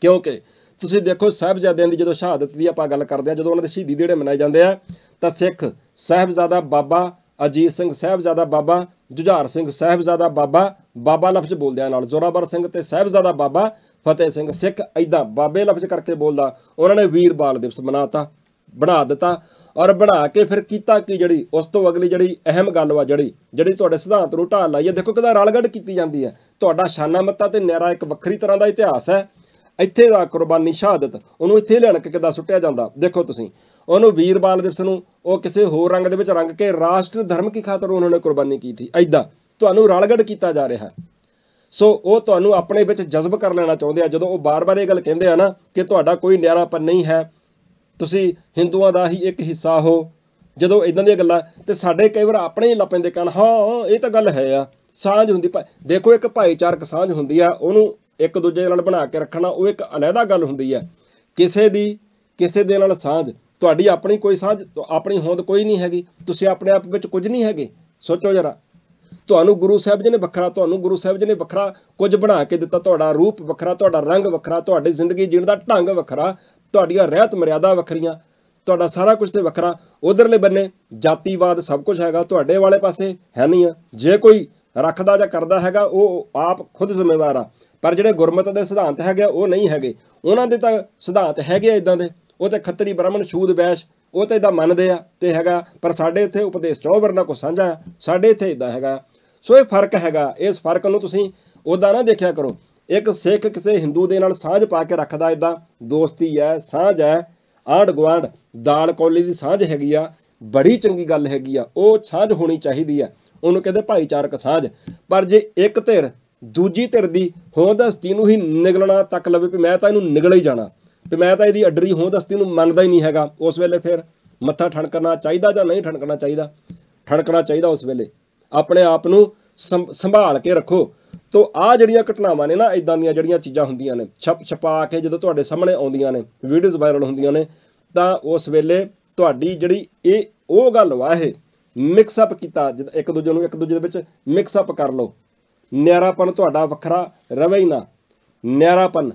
ਕਿਉਂਕਿ ਤੁਸੀਂ ਦੇਖੋ ਸਾਹਿਬਜ਼ਾਦਿਆਂ ਦੀ ਜਦੋਂ ਸ਼ਹਾਦਤ ਦੀ ਆਪਾਂ ਗੱਲ ਕਰਦੇ ਆ ਜਦੋਂ ਉਹਨਾਂ ਦੇ ਸ਼ਹੀਦੀ ਦਿਹਾੜੇ ਮਨਾਏ ਜਾਂਦੇ ਆ, ਤਾਂ ਸਿੱਖ ਸਾਹਿਬਜ਼ਾਦਾ ਬਾਬਾ ਅਜੀਤ ਸਿੰਘ, ਸਾਹਿਬਜ਼ਾਦਾ ਬਾਬਾ ਜੁਝਾਰ ਸਿੰਘ, ਸਾਹਿਬਜ਼ਾਦਾ ਬਾਬਾ ਬਾਬਾ ਲਫ਼ਜ਼ ਬੋਲਦਿਆਂ ਨਾਲ, ਜ਼ੋਰਾਵਰ ਸਿੰਘ ਤੇ ਸਾਹਿਬਜ਼ਾਦਾ ਬਾਬਾ ਫਤਿਹ ਸਿੰਘ, ਸਿੱਖ ਐਦਾਂ ਬਾਬੇ ਲਫ਼ਜ਼ ਕਰਕੇ ਬੋਲਦਾ, ਉਹਨਾਂ ਨੇ ਵੀਰ ਬਾਲ ਦਿਵਸ ਮਨਾਤਾ, ਬਣਾ ਦਿੱਤਾ ਔਰ ਬਣਾ ਕੇ ਫਿਰ ਕੀਤਾ ਕੀ ਜਿਹੜੀ, ਉਸ ਤੋਂ ਅਗਲੀ ਜਿਹੜੀ ਅਹਿਮ ਗੱਲ ਵਾ ਜਿਹੜੀ ਜਿਹੜੀ ਤੁਹਾਡੇ ਸਿਧਾਂਤ ਨੂੰ ਢਾਲ ਲਾਈ ਹੈ। ਦੇਖੋ ਕਿਦਾ ਰਲਗੜ ਕੀਤੀ ਜਾਂਦੀ ਹੈ। ਤੁਹਾਡਾ ਸ਼ਾਨਾ ਮੱਤਾ ਤੇ ਨਿਆਰਾ ਇੱਕ ਵੱਖਰੀ ਤਰ੍ਹਾਂ ਦਾ ਇਤਿਹਾਸ ਹੈ। ਇੱਥੇ ਦਾ ਕੁਰਬਾਨੀ ਸ਼ਹਾਦਤ, ਉਹਨੂੰ ਇੱਥੇ ਲਿਆਣ ਕੇ ਕਿੱਦਾਂ ਸੁੱਟਿਆ ਜਾਂਦਾ? ਦੇਖੋ ਤੁਸੀਂ, ਉਹਨੂੰ ਵੀਰ ਬਾਲ ਦਿਵਸ ਨੂੰ ਉਹ ਕਿਸੇ ਹੋਰ ਰੰਗ ਦੇ ਵਿੱਚ ਰੰਗ ਕੇ ਰਾਸ਼ਟਰ ਧਰਮ ਕੀ ਖਾਤਰ ਉਹਨਾਂ ਨੇ ਕੁਰਬਾਨੀ ਕੀਤੀ? ਐਦਾਂ ਤੁਹਾਨੂੰ ਰਲਗੜ ਕੀਤਾ ਜਾ ਰਿਹਾ। ਸੋ ਉਹ ਤੁਹਾਨੂੰ ਆਪਣੇ ਵਿੱਚ ਜਜ਼ਬ ਕਰ ਲੈਣਾ ਚਾਹੁੰਦੇ ਆ। ਜਦੋਂ ਉਹ ਬਾਰ-ਬਾਰ ਇਹ ਗੱਲ ਕਹਿੰਦੇ ਆ ਨਾ ਕਿ ਤੁਹਾਡਾ ਕੋਈ ਨਿਆਰਾਪਨ ਨਹੀਂ ਹੈ, ਤੁਸੀਂ ਹਿੰਦੂਆਂ ਦਾ ਹੀ ਇੱਕ ਹਿੱਸਾ ਹੋ। ਜਦੋਂ ਇਦਾਂ ਦੀਆਂ ਗੱਲਾਂ, ਤੇ ਸਾਡੇ ਕਈ ਵਾਰ ਆਪਣੇ ਹੀ ਲੱਪੈਂਦੇ ਕਣ ਹਾਂ, ਇਹ ਤਾਂ ਗੱਲ ਹੈ ਆ, ਸਾਂਝ ਹੁੰਦੀ, ਭਾ- ਦੇਖੋ ਇੱਕ ਭਾਈਚਾਰਕ ਸਾਂਝ ਹੁੰਦੀ ਆ, ਉਹਨੂੰ ਇੱਕ ਦੂਜੇ ਨਾਲ ਬਣਾ ਕੇ ਰੱਖਣਾ, ਉਹ ਇੱਕ ਅਲੱਗਾ ਗੱਲ ਹੁੰਦੀ ਹੈ। ਕਿਸੇ ਦੀ, ਕਿਸੇ ਦੇ ਨਾਲ ਸਾਂਝ, ਤੁਹਾਡੀ ਆਪਣੀ ਕੋਈ ਸਾਂਝ ਆਪਣੀ ਹੋਂਦ ਕੋਈ ਨਹੀਂ ਹੈਗੀ। ਤੁਸੀਂ ਆਪਣੇ ਆਪ ਵਿੱਚ ਕੁਝ ਨਹੀਂ ਹੈਗੇ। ਸੋਚੋ ਜਰਾ। ਤੁਹਾਨੂੰ ਗੁਰੂ ਸਾਹਿਬ ਜੀ ਨੇ ਵੱਖਰਾ, ਤੁਹਾਨੂੰ ਗੁਰੂ ਸਾਹਿਬ ਜੀ ਨੇ ਵੱਖਰਾ ਕੁਝ ਬਣਾ ਕੇ ਦਿੱਤਾ। ਤੁਹਾਡਾ ਰੂਪ ਵੱਖਰਾ, ਤੁਹਾਡਾ ਰੰਗ ਵੱਖਰਾ, ਤੁਹਾਡੀ ਜ਼ਿੰਦਗੀ ਜੀਣ ਦਾ ਢੰਗ ਵੱਖਰਾ, ਤੁਹਾਡੀਆਂ ਰਹਿਤ ਮਰਿਆਦਾ ਵੱਖਰੀਆਂ, ਤੁਹਾਡਾ ਸਾਰਾ ਕੁਝ ਤੇ ਵੱਖਰਾ। ਉਧਰਲੇ ਬੰਨੇ ਜਾਤੀਵਾਦ ਸਭ ਕੁਝ ਹੈਗਾ, ਤੁਹਾਡੇ ਵਾਲੇ ਪਾਸੇ ਹੈ ਨਹੀਂ ਆ। ਜੇ ਕੋਈ ਰੱਖਦਾ ਜਾਂ ਕਰਦਾ ਹੈਗਾ, ਉਹ ਆਪ ਖੁਦ ਜ਼ਿੰਮੇਵਾਰ ਆ। ਪਰ ਜਿਹੜੇ ਗੁਰਮਤ ਦੇ ਸਿਧਾਂਤ ਹੈਗੇ ਆ, ਉਹ ਨਹੀਂ ਹੈਗੇ। ਉਹਨਾਂ ਦੇ ਤਾਂ ਸਿਧਾਂਤ ਹੈਗੇ ਆ ਇਦਾਂ ਦੇ। ਉਹ ਤੇ ਖੱਤਰੀ ਬ੍ਰਾਹਮਣ ਸ਼ੂਦ ਵੈਸ਼ ਉਹ ਤੇ ਇਦਾਂ ਮੰਨਦੇ ਆ ਤੇ ਹੈਗਾ ਪਰ ਸਾਡੇ ਇੱਥੇ ਉਪਦੇਸ਼ ਚੌ ਵਰਨਾ ਕੋ ਸਾਂਝਾ ਆ। ਸਾਡੇ ਇੱਥੇ ਇਦਾਂ ਹੈਗਾ। ਸੋ ਇਹ ਫ਼ਰਕ ਹੈਗਾ। ਇਸ ਫ਼ਰਕ ਨੂੰ ਤੁਸੀਂ ਉਦਾਂ ਨਾ ਦੇਖਿਆ ਕਰੋ। ਇੱਕ ਸਿੱਖ ਕਿਸੇ ਹਿੰਦੂ ਦੇ ਨਾਲ ਸਾਂਝ ਪਾ ਕੇ ਰੱਖਦਾ ਇਦਾਂ ਦੋਸਤੀ ਹੈ ਸਾਂਝ ਹੈ ਆਂਢ ਗੁਆਂਢ ਦਾਲ ਕੌਲੀ ਦੀ ਸਾਂਝ ਹੈਗੀ ਆ ਬੜੀ ਚੰਗੀ ਗੱਲ ਹੈਗੀ ਆ ਉਹ ਸਾਂਝ ਹੋਣੀ ਚਾਹੀਦੀ ਆ ਉਹਨੂੰ ਕਹਿੰਦੇ ਭਾਈਚਾਰਕ ਸਾਂਝ। ਪਰ ਜੇ ਇੱਕ ਧਿਰ ਦੂਜੀ ਧਿਰ ਦੀ ਹੋਂਦ ਹਸਤੀ ਨੂੰ ਹੀ ਨਿਗਲਣਾ ਤੱਕ ਲਵੇ ਵੀ ਮੈਂ ਤਾਂ ਇਹਨੂੰ ਨਿਗਲ ਹੀ ਜਾਣਾ। ਤੇ ਮੈਂ ਤਾਂ ਇਹਦੀ ਅੱਡਰੀ ਹੋਂਦ ਹਸਤੀ ਨੂੰ ਮੰਨਦਾ ਹੀ ਨਹੀਂ ਹੈਗਾ। ਉਸ ਵੇਲੇ ਫਿਰ ਮੱਥਾ ਠਣਕਣਾ ਚਾਹੀਦਾ ਜਾਂ ਨਹੀਂ ਠਣਕਣਾ ਚਾਹੀਦਾ? ਠਣਕਣਾ ਚਾਹੀਦਾ ਉਸ ਵੇਲੇ। ਆਪਣੇ ਆਪ ਨੂੰ ਸੰਭ- ਸੰਭਾਲ ਕੇ ਰੱਖੋ। ਤੋ ਆ ਜਿਹੜੀਆਂ ਘਟਨਾਵਾਂ ਨੇ ਨਾ ਇਦਾਂ ਦੀਆਂ ਜਿਹੜੀਆਂ ਚੀਜ਼ਾਂ ਹੁੰਦੀਆਂ ਨੇ, ਛਪ, ਛਪਾ ਕੇ ਜਦੋਂ ਤੁਹਾਡੇ ਸਾਹਮਣੇ ਆਉਂਦੀਆਂ ਨੇ ਵੀਡੀਓਜ਼ ਵਾਇਰਲ ਹੁੰਦੀਆਂ ਨੇ, ਤਾਂ ਉਸ ਵੇਲੇ ਤੁਹਾਡੀ ਜਿਹੜੀ ਇਹ, ਉਹ ਗੱਲ ਵਾ ਇਹ ਮਿਕਸ ਅਪ ਕੀਤਾ। ਜਦ, ਇੱਕ ਦੂਜੇ ਨੂੰ ਇੱਕ ਦੂਜੇ ਦੇ ਵਿੱਚ ਮਿਕਸ ਅਪ ਕਰ ਲਓ। ਨਿਆਰਾਪਨ ਤੁਹਾਡਾ ਵੱਖਰਾ ਰਵੇ ਹੀ ਨਾ। ਨਿਆਰਾਪਨ,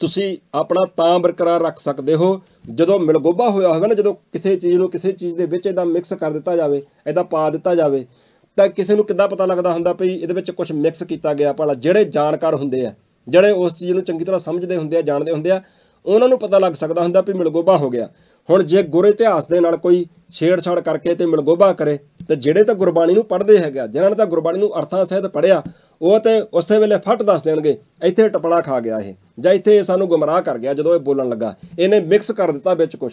ਤੁਸੀਂ ਆਪਣਾ ਤਾਂ ਬਰਕਰਾਰ ਰੱਖ ਸਕਦੇ ਹੋ। ਜਦੋਂ ਮਿਲਗੋਬਾ ਹੋਇਆ ਹੋਵੇ ਨਾ, ਜਦੋਂ ਕਿਸੇ ਚੀਜ਼ ਨੂੰ ਕਿਸੇ ਚੀਜ਼ ਦੇ ਵਿੱਚ ਇਹਦਾ ਮਿਕਸ ਕਰ ਦਿੱਤਾ ਜਾਵੇ, ਇਹਦਾ ਪਾ ਦਿੱਤਾ ਜਾਵੇ, ਤਾਂ ਕਿਸੇ ਨੂੰ ਕਿੱਦਾਂ ਪਤਾ ਲੱਗਦਾ ਹੁੰਦਾ ਭਈ ਇਹਦੇ ਵਿੱਚ ਕੁਝ ਮਿਕਸ ਕੀਤਾ ਗਿਆ ਭਲਾ? ਜਿਹੜੇ ਜਾਣਕਾਰ ਹੁੰਦੇ ਆ, ਜਿਹੜੇ ਉਸ ਚੀਜ਼ ਨੂੰ ਚੰਗੀ ਤਰ੍ਹਾਂ ਸਮਝਦੇ ਹੁੰਦੇ ਆ, ਜਾਣਦੇ ਹੁੰਦੇ ਆ, ਉਹਨਾਂ ਨੂੰ ਪਤਾ ਲੱਗ ਸਕਦਾ ਹੁੰਦਾ ਵੀ ਮਿਲਗੋਬਾ ਹੋ ਗਿਆ। ਹੁਣ ਜੇ ਗੁਰ ਇਤਿਹਾਸ ਦੇ ਨਾਲ ਕੋਈ ਛੇੜਛਾੜ ਕਰਕੇ ਤੇ ਮਿਲਗੋਬਾ ਕਰੇ ਤੇ ਜਿਹੜੇ ਤਾਂ ਗੁਰਬਾਣੀ ਨੂੰ ਪੜ੍ਹਦੇ ਹੈਗਾ ਜਿਨ੍ਹਾਂ ਨੇ ਤਾਂ ਗੁਰਬਾਣੀ ਨੂੰ ਅਰਥਾਂ ਸਹਿਤ ਪੜ੍ਹਿਆ, ਉਹ ਤੇ ਉਸੇ ਵੇਲੇ ਫਟ ਦੱਸ ਦੇਣਗੇ, ਇੱਥੇ ਟਪੜਾ ਖਾ ਗਿਆ ਇਹ, ਜਾਂ ਇੱਥੇ ਇਹ ਸਾਨੂੰ ਗੁੰਮਰਾਹ ਕਰ ਗਿਆ ਜਦੋਂ ਇਹ ਬੋਲਣ ਲੱਗਾ। ਇਹਨੇ ਮਿਕਸ ਕਰ ਦਿੱਤਾ ਵਿੱਚ ਕੁਝ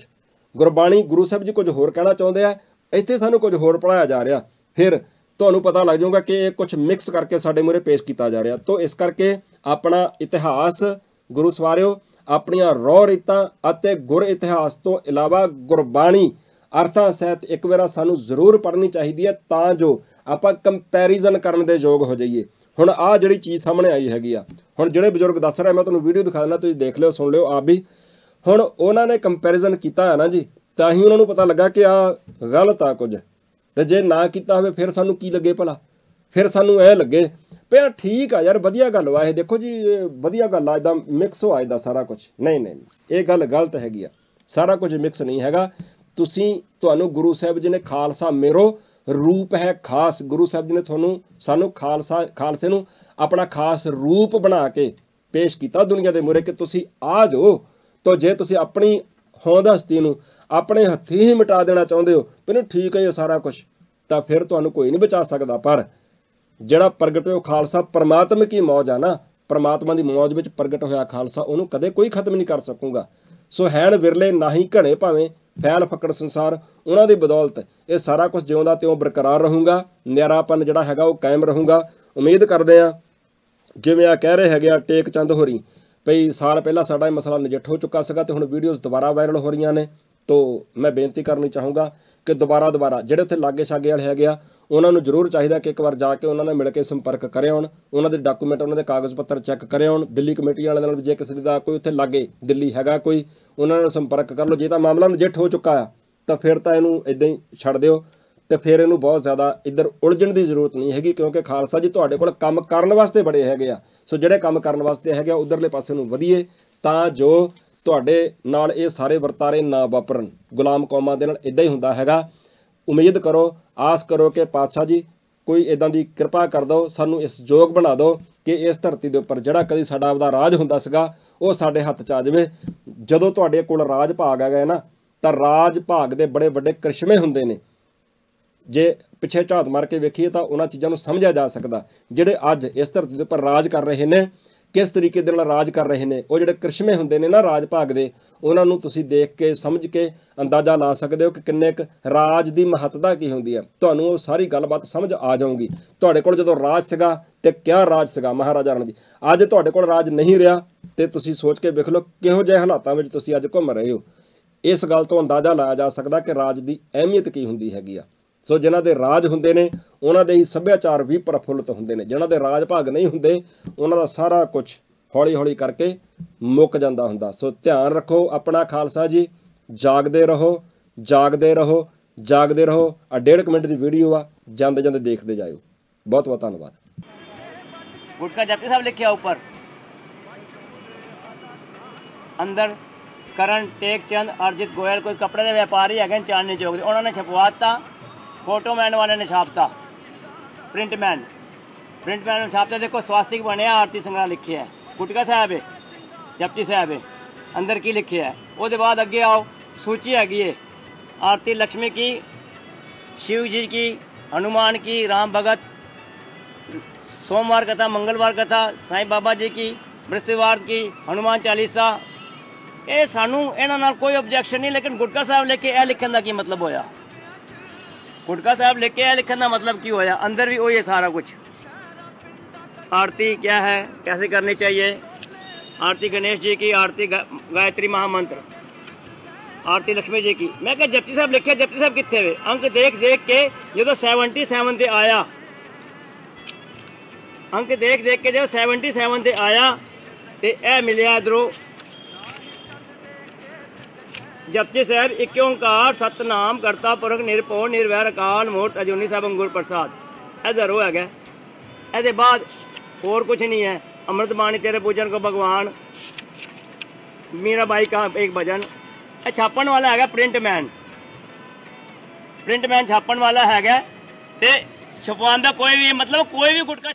ਗੁਰਬਾਣੀ ਗੁਰੂ ਸਾਹਿਬ ਜੀ ਕੁਝ ਹੋਰ ਕਹਿਣਾ ਚਾਹੁੰਦੇ ਆ, ਇੱਥੇ ਸਾਨੂੰ ਕੁਝ ਹੋਰ ਪੜਾਇਆ ਜਾ ਰਿਹਾ। ਫਿਰ ਤੁਹਾਨੂੰ ਪਤਾ ਲੱਗ ਜਾਊਗਾ ਕਿ ਇਹ ਕੁਝ ਮਿਕਸ ਕਰਕੇ ਸਾਡੇ ਮੂਹਰੇ ਪੇਸ਼ ਕੀਤਾ ਜਾ ਰਿਹਾ। ਤੋਂ ਇਸ ਕਰਕੇ ਆਪਣਾ ਇਤਿਹਾਸ ਗੁਰੂ ਸਵਾਰਿਓ, ਆਪਣੀਆਂ ਰੌ ਰੀਤਾਂ ਅਤੇ ਗੁਰ ਇਤਿਹਾਸ ਤੋਂ ਇਲਾਵਾ ਗੁਰਬਾਣੀ ਅਰਥਾਂ ਸਹਿਤ ਇੱਕ ਵਾਰ ਸਾਨੂੰ ਜ਼ਰੂਰ ਪੜ੍ਹਨੀ ਚਾਹੀਦੀ ਹੈ ਤਾਂ ਜੋ ਆਪਾਂ ਕੰਪੈਰੀਜ਼ਨ ਕਰਨ ਦੇ ਯੋਗ ਹੋ ਜਾਈਏ। ਹੁਣ ਆਹ ਜਿਹੜੀ ਚੀਜ਼ ਸਾਹਮਣੇ ਆਈ ਹੈਗੀ ਆ। ਹੁਣ ਜਿਹੜੇ ਬਜ਼ੁਰਗ ਦੱਸ ਰਹੇ ਮੈਂ ਤੁਹਾਨੂੰ ਵੀਡੀਓ ਦਿਖਾ ਦਿੰਦਾ, ਤੁਸੀਂ ਦੇਖ ਲਿਓ, ਸੁਣ ਲਿਓ, ਆਪ ਵੀ। ਹੁਣ ਉਹਨਾਂ ਨੇ ਕੰਪੈਰੀਜ਼ਨ ਕੀਤਾ ਹੈ ਨਾ ਜੀ, ਤਾਂ ਹੀ ਉਹਨਾਂ ਨੂੰ ਪਤਾ ਲੱਗਾ ਕਿ ਆ ਗਲਤ ਆ ਕੁਝ। ਤੇ ਜੇ ਨਾ ਕੀਤਾ ਹੋਵੇ, ਫਿਰ ਸਾਨੂੰ ਕੀ ਲੱਗੇ ਭਲਾ? ਫਿਰ ਸਾਨੂੰ ਇਹ ਲੱਗੇ ਪਿਆ ਠੀਕ ਆ ਯਾਰ, ਵਧੀਆ ਗੱਲ ਵਾ ਇਹ। ਦੇਖੋ ਜੀ ਵਧੀਆ ਗੱਲ ਆ, ਇਦਾਂ ਮਿਕਸ ਹੋ ਆਇਦਾ ਸਾਰਾ ਕੁਝ ਨਹੀਂ ਨਹੀਂ ਇਹ ਗੱਲ ਗਲਤ ਹੈਗੀ ਆ। ਸਾਰਾ ਕੁਝ ਮਿਕਸ ਨਹੀਂ ਹੈਗਾ। ਤੁਸੀਂ ਤੁਹਾਨੂੰ ਗੁਰੂ ਸਾਹਿਬ ਜੀ ਨੇ ਖਾਲਸਾ ਮੇਰੋ ਰੂਪ ਹੈ ਖਾਸ। ਗੁਰੂ ਸਾਹਿਬ ਜੀ ਨੇ ਤੁਹਾਨੂੰ ਸਾਨੂੰ ਖਾਲਸਾ ਖਾਲਸੇ ਨੂੰ ਆਪਣਾ ਖਾਸ ਰੂਪ ਬਣਾ ਕੇ ਪੇਸ਼ ਕੀਤਾ ਦੁਨੀਆ ਦੇ ਮੂਹਰੇ ਕਿ ਤੁਸੀਂ ਆ ਜਾਓ। ਤਾਂ ਜੇ ਤੁਸੀਂ ਆਪਣੀ ਹੋਂਦ ਹਸਤੀ ਨੂੰ ਆਪਣੇ ਹੱਥੀਂ ਹੀ ਮਿਟਾ ਦੇਣਾ ਚਾਹੁੰਦੇ ਹੋ, ਮੈਨੂੰ ਠੀਕ ਹੈ ਇਹ ਸਾਰਾ ਕੁਝ ਤਾਂ ਫਿਰ ਤੁਹਾਨੂੰ ਕੋਈ ਨਹੀਂ ਬਚਾ ਸਕਦਾ। ਪਰ ਜਿਹੜਾ ਪ੍ਰਗਟ ਹੋਇਆ ਖਾਲਸਾ, ਪਰਮਾਤਮਾ ਕੀ ਮੌਜ ਆ ਨਾ, ਪਰਮਾਤਮਾ ਦੀ ਮੌਜ ਵਿੱਚ ਪ੍ਰਗਟ ਹੋਇਆ ਖਾਲਸਾ, ਉਹਨੂੰ ਕਦੇ ਕੋਈ ਖਤਮ ਨਹੀਂ ਕਰ ਸਕੂਗਾ। ਸੋ ਹੈਣ ਵਿਰਲੇ ਨਾ ਹੀ ਘਣੇ ਭਾਵੇਂ ਫੈਲ ਫੱਕੜ ਸੰਸਾਰ, ਉਹਨਾਂ ਦੀ ਬਦੌਲਤ ਇਹ ਸਾਰਾ ਕੁਝ ਜਿਉਂਦਾ ਤਿਉਂ ਬਰਕਰਾਰ ਰਹੂਗਾ। ਨਿਆਰਾਪਨ ਜਿਹੜਾ ਹੈਗਾ, ਉਹ ਕਾਇਮ ਰਹੂਗਾ। ਉਮੀਦ ਕਰਦੇ ਆ ਜਿਵੇਂ ਆ ਕਹਿ ਰਹੇ ਹੈਗੇ ਆ, ਟੇਕ ਚੰਦ ਹੋਰੀ, ਭਈ ਸਾਲ ਪਹਿਲਾਂ ਸਾਡਾ ਇਹ ਮਸਲਾ ਨਜਿੱਠ ਹੋ ਚੁੱਕਾ ਸੀਗਾ ਤੇ ਹੁਣ ਵੀਡੀਓਜ਼ ਦੁਬਾਰਾ ਵਾਇਰਲ ਹੋ ਰਹੀਆਂ ਨੇ, ਤੋ ਮੈਂ ਬੇਨਤੀ ਕਰਨੀ ਚਾਹੂੰਗਾ ਕਿ ਦੁਬਾਰਾ ਦੁਬਾਰਾ ਜਿਹੜੇ ਉੱਥੇ ਲਾਗੇ ਛਾਗੇ ਵਾਲੇ ਹੈਗੇ ਆ ਉਹਨਾਂ ਨੂੰ ਜ਼ਰੂਰ ਚਾਹੀਦਾ ਕਿ ਇੱਕ ਵਾਰ ਜਾ ਕੇ ਉਹਨਾਂ ਨਾਲ ਮਿਲ ਕੇ ਸੰਪਰਕ ਕਰੇ ਹੋਣ ਉਹਨਾਂ ਦੇ ਡਾਕੂਮੈਂਟ ਉਹਨਾਂ ਦੇ ਕਾਗਜ਼ ਪੱਤਰ ਚੈੱਕ ਕਰੇ ਹੋਣ ਦਿੱਲੀ ਕਮੇਟੀ ਵਾਲਿਆਂ ਨਾਲ ਵੀ ਜੇ ਕਿਸੇ ਦਾ ਕੋਈ ਉੱਥੇ ਲਾਗੇ ਦਿੱਲੀ ਹੈਗਾ ਕੋਈ, ਉਹਨਾਂ ਨਾਲ ਸੰਪਰਕ ਕਰ ਲਓ। ਜੇ ਤਾਂ ਮਾਮਲਾ ਨਜਿੱਠ ਹੋ ਚੁੱਕਾ ਆ, ਤਾਂ ਫਿਰ ਤਾਂ ਇਹਨੂੰ ਇਦਾਂ ਹੀ ਛੱਡ ਦਿਓ ਤੇ ਫਿਰ ਇਹਨੂੰ ਬਹੁਤ ਜ਼ਿਆਦਾ ਇੱਧਰ ਉਲਝਣ ਦੀ ਜ਼ਰੂਰਤ ਨਹੀਂ ਹੈਗੀ ਕਿਉਂਕਿ ਖਾਲਸਾ ਜੀ ਤੁਹਾਡੇ ਕੋਲ ਕੰਮ ਕਰਨ ਵਾਸਤੇ ਬੜੇ ਹੈਗੇ ਆ। ਸੋ ਜਿਹੜੇ ਕੰਮ ਕਰਨ ਵਾਸਤੇ ਹੈਗੇ ਆ, ਉਧਰਲੇ ਪਾਸੇ ਨੂੰ ਵਧੀਏ, ਤਾਂ ਜੋ ਤੁਹਾਡੇ ਨਾਲ ਇਹ ਸਾਰੇ ਵਰਤਾਰੇ ਨਾ ਵਾਪਰਨ। ਗੁਲਾਮ ਕੌਮਾਂ ਦੇ ਨਾਲ ਇਦਾਂ ਹੀ ਹੁੰਦਾ ਹੈਗਾ। ਉਮੀਦ ਕਰੋ, ਆਸ ਕਰੋ ਕਿ ਪਾਤਸ਼ਾਹ ਜੀ ਕੋਈ ਇਦਾਂ ਦੀ ਕਿਰਪਾ ਕਰ ਦਿਓ, ਸਾਨੂੰ ਇਸ ਯੋਗ ਬਣਾ ਦਿਓ ਕਿ ਇਸ ਧਰਤੀ ਦੇ ਉੱਪਰ ਜਿਹੜਾ ਕਦੀ ਸਾਡਾ ਆਪਦਾ ਰਾਜ ਹੁੰਦਾ ਸੀਗਾ, ਉਹ ਸਾਡੇ ਹੱਥ 'ਚ ਆ ਜਾਵੇ। ਜਦੋਂ ਤੁਹਾਡੇ ਕੋਲ ਰਾਜ ਭਾਗ ਆ ਗਏ ਨਾ, ਤਾਂ ਰਾਜ ਭਾਗ ਦੇ ਬੜੇ ਵੱਡੇ ਕ੍ਰਿਸ਼ਮੇ ਹੁੰਦੇ ਨੇ। ਜੇ ਪਿੱਛੇ ਝਾਤ ਮਾਰ ਕੇ ਵੇਖੀਏ ਤਾਂ ਉਹਨਾਂ ਚੀਜ਼ਾਂ ਨੂੰ ਸਮਝਿਆ ਜਾ ਸਕਦਾ, ਜਿਹੜੇ ਅੱਜ ਇਸ ਧਰਤੀ ਦੇ ਉੱਪਰ ਰਾਜ ਕਰ ਰਹੇ ਨੇ ਕਿਸ ਤਰੀਕੇ ਦੇ ਨਾਲ ਰਾਜ ਕਰ ਰਹੇ ਨੇ, ਉਹ ਜਿਹੜੇ ਕ੍ਰਿਸ਼ਮੇ ਹੁੰਦੇ ਨੇ ਨਾ ਰਾਜ ਭਾਗ ਦੇ, ਉਹਨਾਂ ਨੂੰ ਤੁਸੀਂ ਦੇਖ ਕੇ, ਸਮਝ ਕੇ ਅੰਦਾਜ਼ਾ ਲਾ ਸਕਦੇ ਹੋ ਕਿ ਕਿੰਨੇ ਕੁ ਰਾਜ ਦੀ ਮਹੱਤਤਾ ਕੀ ਹੁੰਦੀ ਹੈ। ਤੁਹਾਨੂੰ ਉਹ ਸਾਰੀ ਗੱਲਬਾਤ ਸਮਝ ਆ ਜਾਊਗੀ। ਤੁਹਾਡੇ ਕੋਲ ਜਦੋਂ ਰਾਜ ਸੀਗਾ ਤੇ ਕਿਆ ਰਾਜ ਸੀਗਾ, ਮਹਾਰਾਜਾ ਰਣ ਅੱਜ ਤੁਹਾਡੇ ਕੋਲ ਰਾਜ ਨਹੀਂ ਰਿਹਾ ਤੇ ਤੁਸੀਂ ਸੋਚ ਕੇ ਵੇਖ ਲਓ ਕਿਹੋ ਜਿਹੇ ਹਾਲਾਤਾਂ ਵਿੱਚ ਤੁਸੀਂ ਅੱਜ ਘੁੰਮ ਰਹੇ ਹੋ। ਇਸ ਗੱਲ ਤੋਂ ਅੰਦਾਜ਼ਾ ਲਾਇਆ ਜਾ ਸਕਦਾ ਕਿ ਰਾਜ ਦੀ ਅਹਿਮੀਅਤ ਕੀ ਹੁੰਦੀ ਹੈਗੀ ਆ। ਸੋ ਜਿਨ੍ਹਾਂ ਦੇ ਰਾਜ ਹੁੰਦੇ ਨੇ ਉਹਨਾਂ ਦੇ ਹੀ ਸੱਭਿਆਚਾਰ ਵੀ ਪ੍ਰਫੁੱਲਤ ਹੁੰਦੇ ਨੇ ਜਿਨ੍ਹਾਂ ਦੇ ਰਾਜ ਭਾਗ ਨਹੀਂ ਹੁੰਦੇ ਉਹਨਾਂ ਦਾ ਸਾਰਾ ਕੁਝ ਹੌਲੀ ਹੌਲੀ ਕਰਕੇ ਮੁੱਕ ਜਾਂਦਾ ਹੁੰਦਾ ਸੋ ਧਿਆਨ ਰੱਖੋ ਆਪਣਾ ਖਾਲਸਾ ਜੀ ਜਾਗਦੇ ਰਹੋ ਜਾਗਦੇ ਰਹੋ ਜਾਗਦੇ ਰਹੋ ਆ ਡੇਢ ਕੁ ਮਿੰਟ ਦੀ ਵੀਡੀਓ ਆ ਜਾਂਦੇ ਜਾਂਦੇ ਦੇਖਦੇ ਜਾਇਓ ਬਹੁਤ ਬਹੁਤ ਧੰਨਵਾਦ गुटका जप्ती साहब लिखे ऊपर ਅੰਦਰ ਕਰਨ ਟੇਕ ਚੰਦ ਅਰਜਿਤ ਗੋਇਲ ਕੋਈ ਕੱਪੜੇ ਦੇ ਵਪਾਰੀ ਹੈਗੇ ਨੇ ਚਾਂਦਨੀ ਚੌਕ ਦੇ फ़ोटो मैन वाले ने छापता। प्रिंट मैन प्रिंट मैन ने छापता, देखो, स्वास्तिक बने आरती संग्रह लिखे है। गुटका साहब है, जपटी साहब है, अंदर की लिखे है। वो बाद अगे आओ, सूची हैगी है आरती लक्ष्मी की शिव जी की, हनुमान की, राम भगत, सोमवार कथा, मंगलवार कथा, साईं बाबा जी की, बृहस्पतिवार की, हनुमान चालीसा। ये सानू ਇਹਨਾਂ कोई ਕੋਈ नहीं, लेकिन गुटका साहब ਸਾਹਿਬ ਲੈ लिखने का ਲਿਖਣ ਦਾ ਕੀ गुटका साहब लिख आया, लिखने का मतलब क्यों होया? अंदर भी वही है सारा कुछ। आरती क्या है? कैसे करनी चाहिए? आरती गणेश जी की, आरती गायत्री महामंत्र। आरती लक्ष्मी जी की। मैं क्या जप्ती साहब लिखे, जपती साहब कितने वे? अंक देख देख के जो तो सैवनटी सैवन से आया। अंक देख देख के जो सैवनटी सैवन से आया तो यह मिले इधरों ਜਪਜੀ ਸਾਹਿਬ, ਇੱਕ ਓੰਕਾਰ ਸਤਨਾਮ ਕਰਤਾ ਪੁਰਖ ਨਿਰਭਉ ਨਿਰਵੈਰ ਅਕਾਲ ਮੂਰਤ ਅਜੂਨੀ ਸਾਹਿਬ ਅੰਗੂਰ ਪ੍ਰਸਾਦ। ਇਧਰ ਹੋ ਹੈਗਾ ਇਹਦੇ ਬਾਅਦ ਹੋਰ ਕੁਝ ਨਹੀਂ ਹੈ। ਅੰਮ੍ਰਿਤ ਬਾਣੀ ਤੇਰੇ ਪੂਜਨ ਕੋ ਭਗਵਾਨ। ਮੀਰਾ ਬਾਈ ਕਾ ਇੱਕ ਭਜਨ। ਇਹ ਛਾਪਣ ਵਾਲਾ ਹੈਗਾ ਪ੍ਰਿੰਟ ਮੈਨ। ਪ੍ਰਿੰਟ ਮੈਨ ਛਾਪਣ ਵਾਲਾ ਹੈਗਾ। ਤੇ ਛਪਵਾਉਣ ਦਾ ਕੋਈ ਵੀ ਮਤਲਬ ਕੋਈ ਵੀ ਗੁਟਕਾ